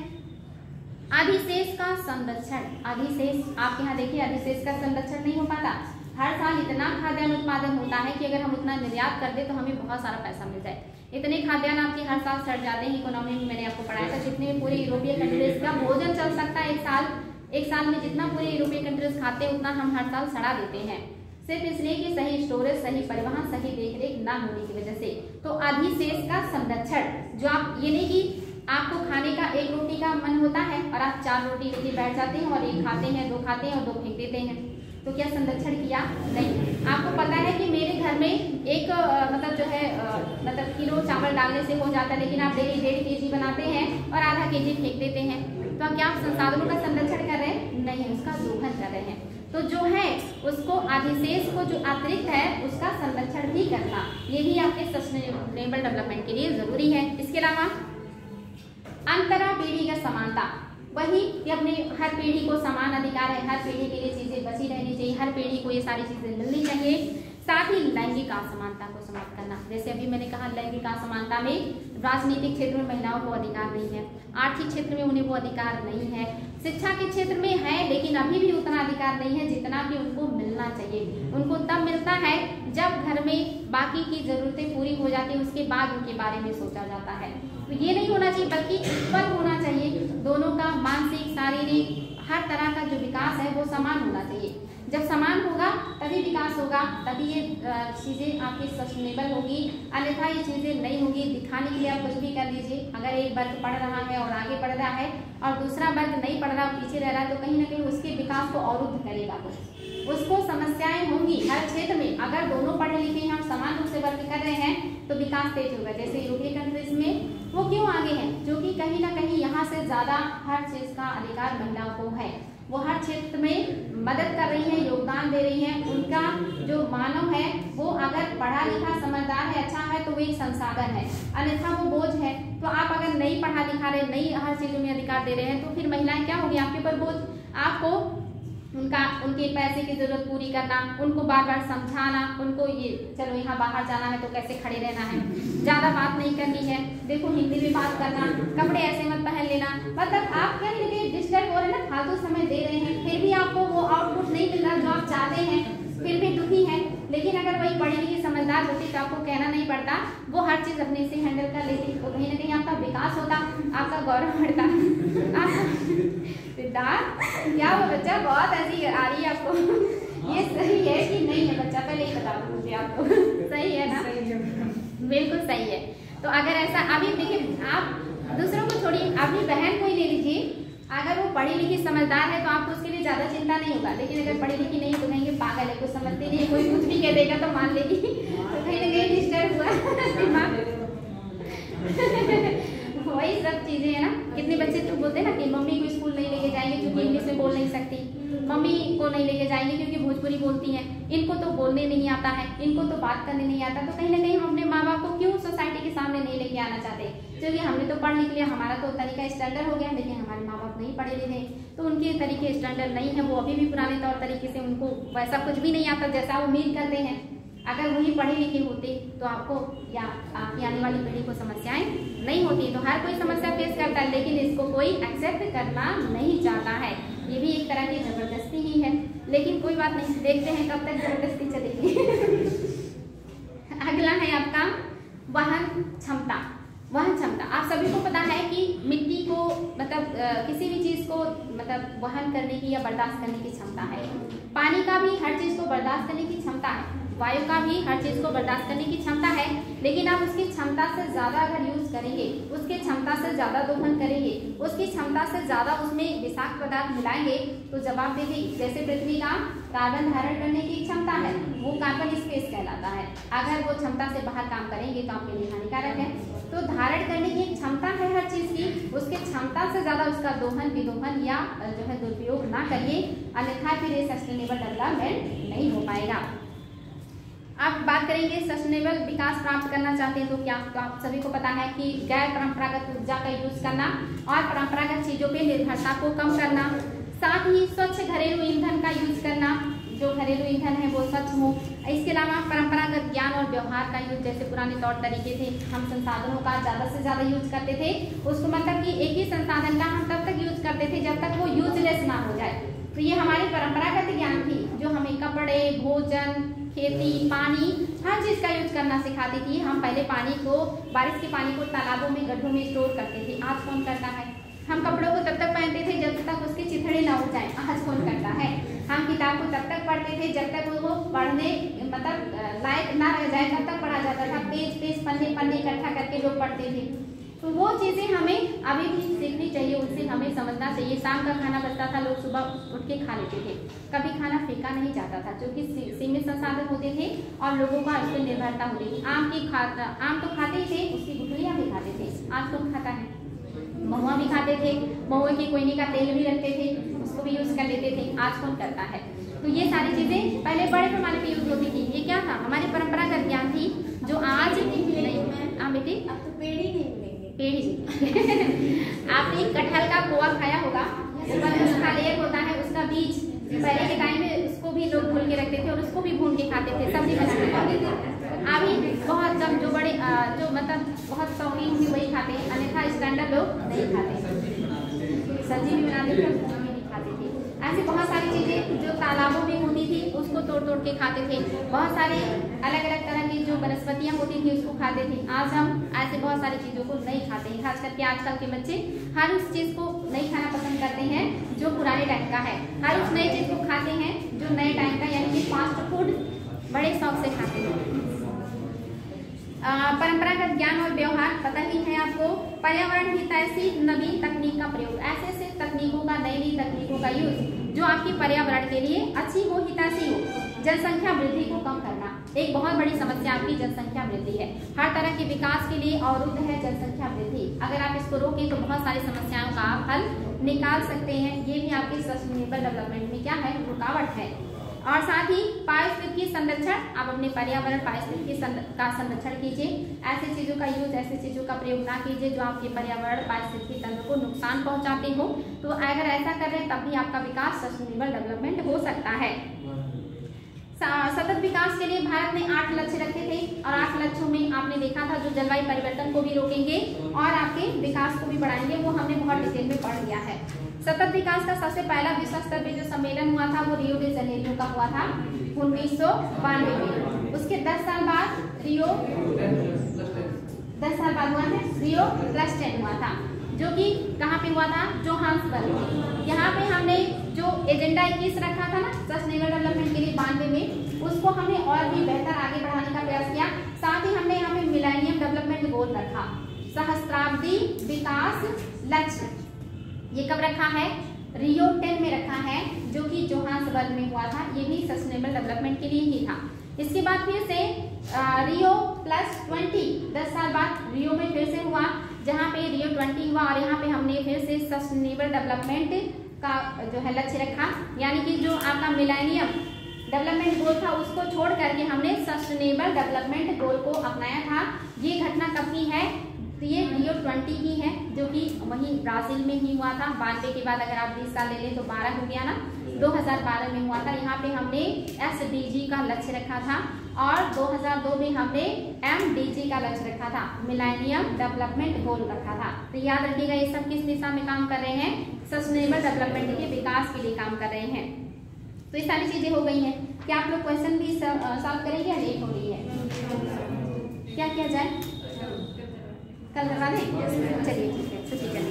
अधिशेष का संरक्षण। अधिशेष आप यहाँ देखिए, अधिशेष का संरक्षण नहीं हो पाता। हर साल इतना खाद्यान्न उत्पादन होता है कि अगर हम उतना निर्यात कर दे तो हमें बहुत सारा पैसा मिल जाए। इतने खाद्यान्न आपके हर साल सड़ जाते हैं इकोनॉमी में मैंने आपको पढ़ाया था जितने पूरे यूरोपीय कंट्रीज़ का भोजन चल सकता है एक साल एक साल में जितना पूरे यूरोपीय कंट्रीज़ खाते हैं उतना हम हर साल सड़ा देते हैं। सिर्फ़ इसलिए कि सही स्टोरेज सही परिवहन सही देखरेख ना होने की वजह से। तो अधिशेष का संरक्षण जो आप ये नहीं कि आपको खाने का एक रोटी का मन होता है और आप चार रोटी लेके बैठ जाते हैं और एक खाते हैं दो खाते हैं और दो फेंक देते हैं। तो क्या संरक्षण किया? नहीं। आपको पता है कि मेरे घर में एक मतलब मतलब किलो चावल डालने से हो जाता है, लेकिन आप डेली डेढ़ के जी बनाते हैं और आधा के जी फेंक देते हैं। तो क्या आप संसाधनों का संरक्षण कर रहे हैं? नहीं, उसका दोहन कर रहे हैं। तो जो है, उसको अधिशेष को जो अतिरिक्त है, उसका संरक्षण भी करना। यही आपके सस्टेनेबल डेवलपमेंट के लिए ज़रूरी है। इसके अलावा, अंतरा पीढ़ी का समानता। वही कि अपने हर पीढ़ी को समान अधिकार है, हर पीढ़ी के लिए चीज़ें बची रहनी चाहिए, हर पीढ़ी को ये सारी चीज़ें मिलनी चाहिए। साथ ही लैंगिक असमानता को समाप्त करना। जैसे अभी मैंने कहा, लैंगिक असमानता में राजनीतिक क्षेत्र में महिलाओं को अधिकार नहीं है, आर्थिक क्षेत्र में उन्हें वो अधिकार नहीं है, शिक्षा के क्षेत्र में है, लेकिन अभी भी उतना अधिकार नहीं है जितना कि उनको मिलना चाहिए। उनको तब मिलता है जब घर में बाकी की जरूरतें पूरी हो जाती है, उसके बाद उनके बारे में सोचा जाता है। तो ये नहीं होना चाहिए, बल्कि इक्वल होना चाहिए। दोनों का मानसिक, शारीरिक, हर तरह का जो विकास है, वो समान होना चाहिए। जब समान होगा, तभी विकास होगा, तभी ये चीज़ें आपकी सस्टेनेबल होगी। अन्यथा ये चीज़ें नहीं होगी। दिखाने के लिए आप कुछ भी कर लीजिए। अगर एक वर्ग पढ़ रहा है और आगे पढ़ रहा है और दूसरा वर्ग नहीं पढ़ रहा, पीछे रह रहा है तो कहीं ना कहीं उसके विकास को अवरुद्ध करेगा कुछ। उसको समस्याएँ होंगी हर क्षेत्र में। अगर दोनों पढ़े लिखे हैं हम समान रूप से वर्क कर रहे हैं तो विकास तेज होगा। जैसे यूरोपीय कंट्रीज़ में, वो क्यों आगे हैं? जो कि कहीं ना कहीं यहाँ से ज़्यादा हर चीज़ का अधिकार महिलाओं को है। वो हर क्षेत्र में मदद कर रही हैं, योगदान दे रही हैं। उनका जो मानव है, वो अगर पढ़ा लिखा समझदार है अच्छा है तो वो एक संसाधन है। अन्यथा वो बोझ है। तो आप अगर नहीं पढ़ा लिखा रहे नहीं हर चीज़ों में अधिकार दे रहे हैं तो फिर महिलाएँ क्या होगी? आपके ऊपर बोझ। आपको उनका, उनके पैसे की ज़रूरत पूरी करना, उनको बार बार समझाना, उनको ये, चलो यहाँ बाहर जाना है तो कैसे खड़े रहना है? ज़्यादा बात नहीं करनी है। देखो, हिंदी में बात करना, कपड़े ऐसे मत पहन लेना। मतलब आप क्या नहीं डिस्टर्ब हो रहे हैं ना, फालतू समय दे रहे हैं। आपको वो आउटपुट नहीं मिल रहा जो आप चाहते हैं फिर भी दुखी है। लेकिन अगर वही पढ़ी लिखी समझदार होती तो आपको कहना नहीं पड़ता। वो हर चीज़ अपने से हैंडल कर लेती तो कहीं ना कहीं आपका विकास होता आपका गौरव बढ़ता। सिद्धार्थ क्या वो बच्चा बहुत ऐसी आ रही है आपको? ये सही है कि नहीं है बच्चा? पहले ही बता दो मुझे आपको। सही है ना? बिल्कुल सही है। तो अगर ऐसा अभी देखिए आप दूसरों को छोड़िए अपनी बहन को ही ले लीजिए। अगर वो पढ़ी लिखी समझदार है तो आपको उसके लिए ज़्यादा चिंता नहीं होगा। लेकिन अगर पढ़ी लिखी नहीं तो कहेंगे पागल है कुछ समझती नहीं कोई कुछ भी कह देगा तो मान लेगी। तो कहीं ना कहीं डिस्टर्ब हुआ। वही सब चीज़ें है ना। कितने बच्चे तो बोलते हैं ना कि मम्मी को स्कूल नहीं लेके जाएँगे क्योंकि इंग्लिश में बोल नहीं सकती। मम्मी को नहीं लेके जाएँगे क्योंकि भोजपुरी बोलती हैं। इनको तो बोलने नहीं आता है, इनको तो बात करने नहीं आता। तो कहीं ना कहीं हम अपने माँ बाप को क्यों सोसाइटी के सामने नहीं लेके आना चाहते? क्योंकि हमने तो पढ़ लिख लिया हमारा तो तरीका स्टैंडर्ड हो गया, लेकिन हमारे माँ बाप नहीं पढ़े लिखे। तो उनके तरीके स्टैंडर्ड नहीं है, वो अभी भी पुराने तौर तरीके से उनको वैसा कुछ भी नहीं आता, जैसा उम्मीद करते हैं। अगर वही पढ़े लिखे होते तो आपको या, आपकी आने वाली पीढ़ी को समस्याएँ नहीं होती तो हर कोई समस्या फेस करता है, लेकिन इसको कोई एक्सेप्ट करना नहीं चाहता है। ये भी एक तरह की ज़बरदस्ती ही है। लेकिन कोई बात नहीं, देखते हैं कब तक ज़बरदस्ती चलेगी। अगला है आपका वहन क्षमता। वहन क्षमता। आप सभी को पता है कि मिट्टी को मतलब किसी भी चीज़ को मतलब वहन करने की या बर्दाश्त करने की क्षमता है। पानी का भी हर चीज़ को बर्दाश्त करने की क्षमता है। वायु का भी हर चीज़ को बर्दाश्त करने की क्षमता है, लेकिन आप उसकी क्षमता से ज़्यादा अगर यूज़ करेंगे, उसकी क्षमता से ज़्यादा दोहन करेंगे, उसकी क्षमता से ज़्यादा उसमें विषाक्त पदार्थ मिलाएँगे तो जवाब दे दी, जैसे पृथ्वी का कार्बन धारण करने की क्षमता है, वो कार्बन स्पेस कहलाता है। अगर वो क्षमता से बाहर काम करेंगे तो आपके लिए हानिकारक है। तो धारण करने की क्षमता है हर चीज़ की, उसके क्षमता से ज़्यादा उसका दोहन, विदोहन या, जो है दुरुपयोग ना करिए, अन्यथा फिर ये सस्टेनेबल डेवलपमेंट नहीं हो पाएगा। अब बात करेंगे सस्टेनेबल विकास प्राप्त करना चाहते हैं तो क्या तो आप सभी को पता है कि गैर परंपरागत ऊर्जा का यूज़ करना और परंपरागत चीज़ों पे निर्भरता को कम करना, साथ ही स्वच्छ घरेलू ईंधन का यूज़ करना, जो घरेलू ईंधन है वो स्वच्छ हो। इसके अलावा परंपरागत ज्ञान और व्यवहार का यूज़ जैसे पुराने तौर तरीके थे, हम संसाधनों का ज़्यादा से ज़्यादा यूज़ करते थे, उसको मतलब कि एक ही संसाधन का हम तब तक यूज़ करते थे जब तक वो यूजलेस ना हो जाए। तो ये हमारी परंपरागत ज्ञान थी, जो हमें कपड़े, भोजन खेती, पानी, हर चीज़ का यूज़ करना सिखाती थी। हम पहले पानी को, बारिश के पानी को तालाबों में, गड्ढों में स्टोर करते थे। आज कौन करता है? हम कपड़ों को तब तक पहनते थे जब तक उसके चिथड़े ना हो जाए। आज कौन करता है? हम किताब को तब तक पढ़ते थे जब तक वो पढ़ने मतलब लायक ना रह जाए, तब तक पढ़ा जाता था। पेज पेज, पन्ने पन्ने इकट्ठा करके लोग पढ़ते थे। तो वो चीज़ें हमें अभी भी सीखनी चाहिए, उनसे हमें समझना चाहिए। शाम का खाना बचता था, लोग सुबह उठ के खा लेते थे। कभी खाना फेंका नहीं जाता था क्योंकि सीमित संसाधन होते थे और लोगों का उस पर निर्भरता होती थी। आम की खा आम तो खाते ही थे, उसकी गुठलियाँ भी खाते थे। आज कौन खाता है? महुआ भी खाते थे। महुए की कोयने का तेल भी रखते थे, उसको भी यूज़ कर लेते थे। आज कौन करता है? तो ये सारी चीज़ें पहले बड़े पैमाने पे यूज़ होती थी। ये क्या था? हमारी परंपरागत ज्ञान थी, जो आज नहीं है। हाँ बेटी? अब तो पेड़ ही नहीं पेड़ ही आपने कटहल का कोआ खाया होगा, उसका लेयर होता है, उसका बीज पहले के टाइम में उसको भी लोग भून के रखते थे और उसको भी भून के खाते थे, सब्ज़ी बना के खाते थे अभी बहुत कम, जो बड़े जो मतलब बहुत शौकीन भी वही खाते हैं, अन्यथा स्टैंडर्ड लोग नहीं खाते सब्ज़ी भी बनाते थे ऐसी बहुत सारी चीज़ें जो तालाबों थी तोड़ तोड़ के खाते थे। बहुत सारे अलग अलग तरह की जो वनस्पतियाँ होती थी, उसको खाते थे। आज हम ऐसे बहुत सारी चीज़ों को नहीं खाते हैं खास करके आजकल के बच्चे हर उस चीज़ को नहीं खाना पसंद करते हैं, जो पुराने टाइम का है। हर उस नई चीज़ को खाते हैं, जो नए टाइम का, यानी कि फास्ट फ़ूड बड़े शौक से खाते हैं। परंपरागत ज्ञान और व्यवहार पता ही है आपको, पर्यावरण हितैषी नवीन तकनीक का प्रयोग ऐसे ऐसे तकनीकों का नई नई तकनीकों का यूज़ जो आपकी पर्यावरण के लिए अच्छी हो, हिताशी हो। जनसंख्या वृद्धि को कम करना। एक बहुत बड़ी समस्या आपकी जनसंख्या वृद्धि है। हर तरह के विकास के लिए अवरुद्ध है जनसंख्या वृद्धि। अगर आप इसको रोकें तो बहुत सारी समस्याओं का आप हल निकाल सकते हैं। ये भी आपके सस्टेनेबल डेवलपमेंट में क्या है? रुकावट है। और साथ ही पारिस्थितिकी संरक्षण, आप अपने पर्यावरण पारिस्थितिक का संरक्षण कीजिए। ऐसे चीज़ों का यूज़ ऐसी चीज़ों का प्रयोग ना कीजिए जो आपके पर्यावरण पारिस्थितिक तंत्र को नुकसान पहुंचाते हो। तो अगर ऐसा कर रहे तब भी आपका विकास सस्टेनेबल डेवलपमेंट हो सकता है। सतत विकास के लिए भारत ने आठ लक्ष्य रखे थे। और आठ लक्ष्यों में आपने देखा था, जो जलवायु परिवर्तन को भी रोकेंगे और आपके विकास को भी बढ़ाएँगे, वो हमने बहुत डिटेल में पढ़ लिया है। सतत विकास का सबसे पहला विश्व स्तर पे जो सम्मेलन हुआ था, वो रियो डे जनेरियो का हुआ था, उन्नीस सौ बानवे में। उसके दस साल बाद रियो दस साल बाद हुआ था रियो प्लस टेन हुआ था, जो कि कहाँ पे हुआ था? जोहान्सबर्ग यहाँ पे हमने जो एजेंडा इक्कीस रखा था ना सस्टेनेबल डेवलपमेंट के लिए बानवे में, उसको हमने और भी बेहतर आगे बढ़ाने का प्रयास किया। साथ ही हमने यहाँ पे मिलानियम डेवलपमेंट गोल रखा। सहस्त्राब्दी विकास लक्ष्य। ये कब रखा है? रियो टेन में रखा है, जो कि जोहान्सबर्ग में हुआ था। ये भी सस्टेनेबल डेवलपमेंट के लिए ही था। इसके बाद फिर से रियो प्लस ट्वेंटी दस साल बाद रियो में फिर से हुआ, जहाँ पे रियो ट्वेंटी हुआ और यहाँ पे हमने फिर से सस्टेनेबल डेवलपमेंट का जो है लक्ष्य रखा, यानी कि जो आपका मिलानियम डेवलपमेंट गोल था, उसको छोड़ करके हमने सस्टेनेबल डेवलपमेंट गोल को अपनाया था। ये घटना कब की है? तो ये रियो ट्वेंटी ही है, जो कि वहीं ब्राज़ील में ही हुआ था। बानवे के बाद अगर आप बीस साल ले लें तो बारह हो गया ना। 2012 में हुआ था। यहाँ पे हमने एसडीजी का लक्ष्य रखा था और 2002 में हमने एम का लक्ष्य रखा था। मिलानियम डेवलपमेंट गोल रखा था। तो याद रखिएगा, ये सब किस दिशा में काम कर रहे हैं? सस्टेनेबल डेवलपमेंट के विकास के लिए काम कर रहे हैं। तो ये सारी चीज़ें हो गई हैं। क्या आप लोग क्वेश्चन भी सॉल्व करेंगे या लेट हो रही है? क्या किया जाए? कल करवा दें? चलिए, ठीक है। तो ठीक है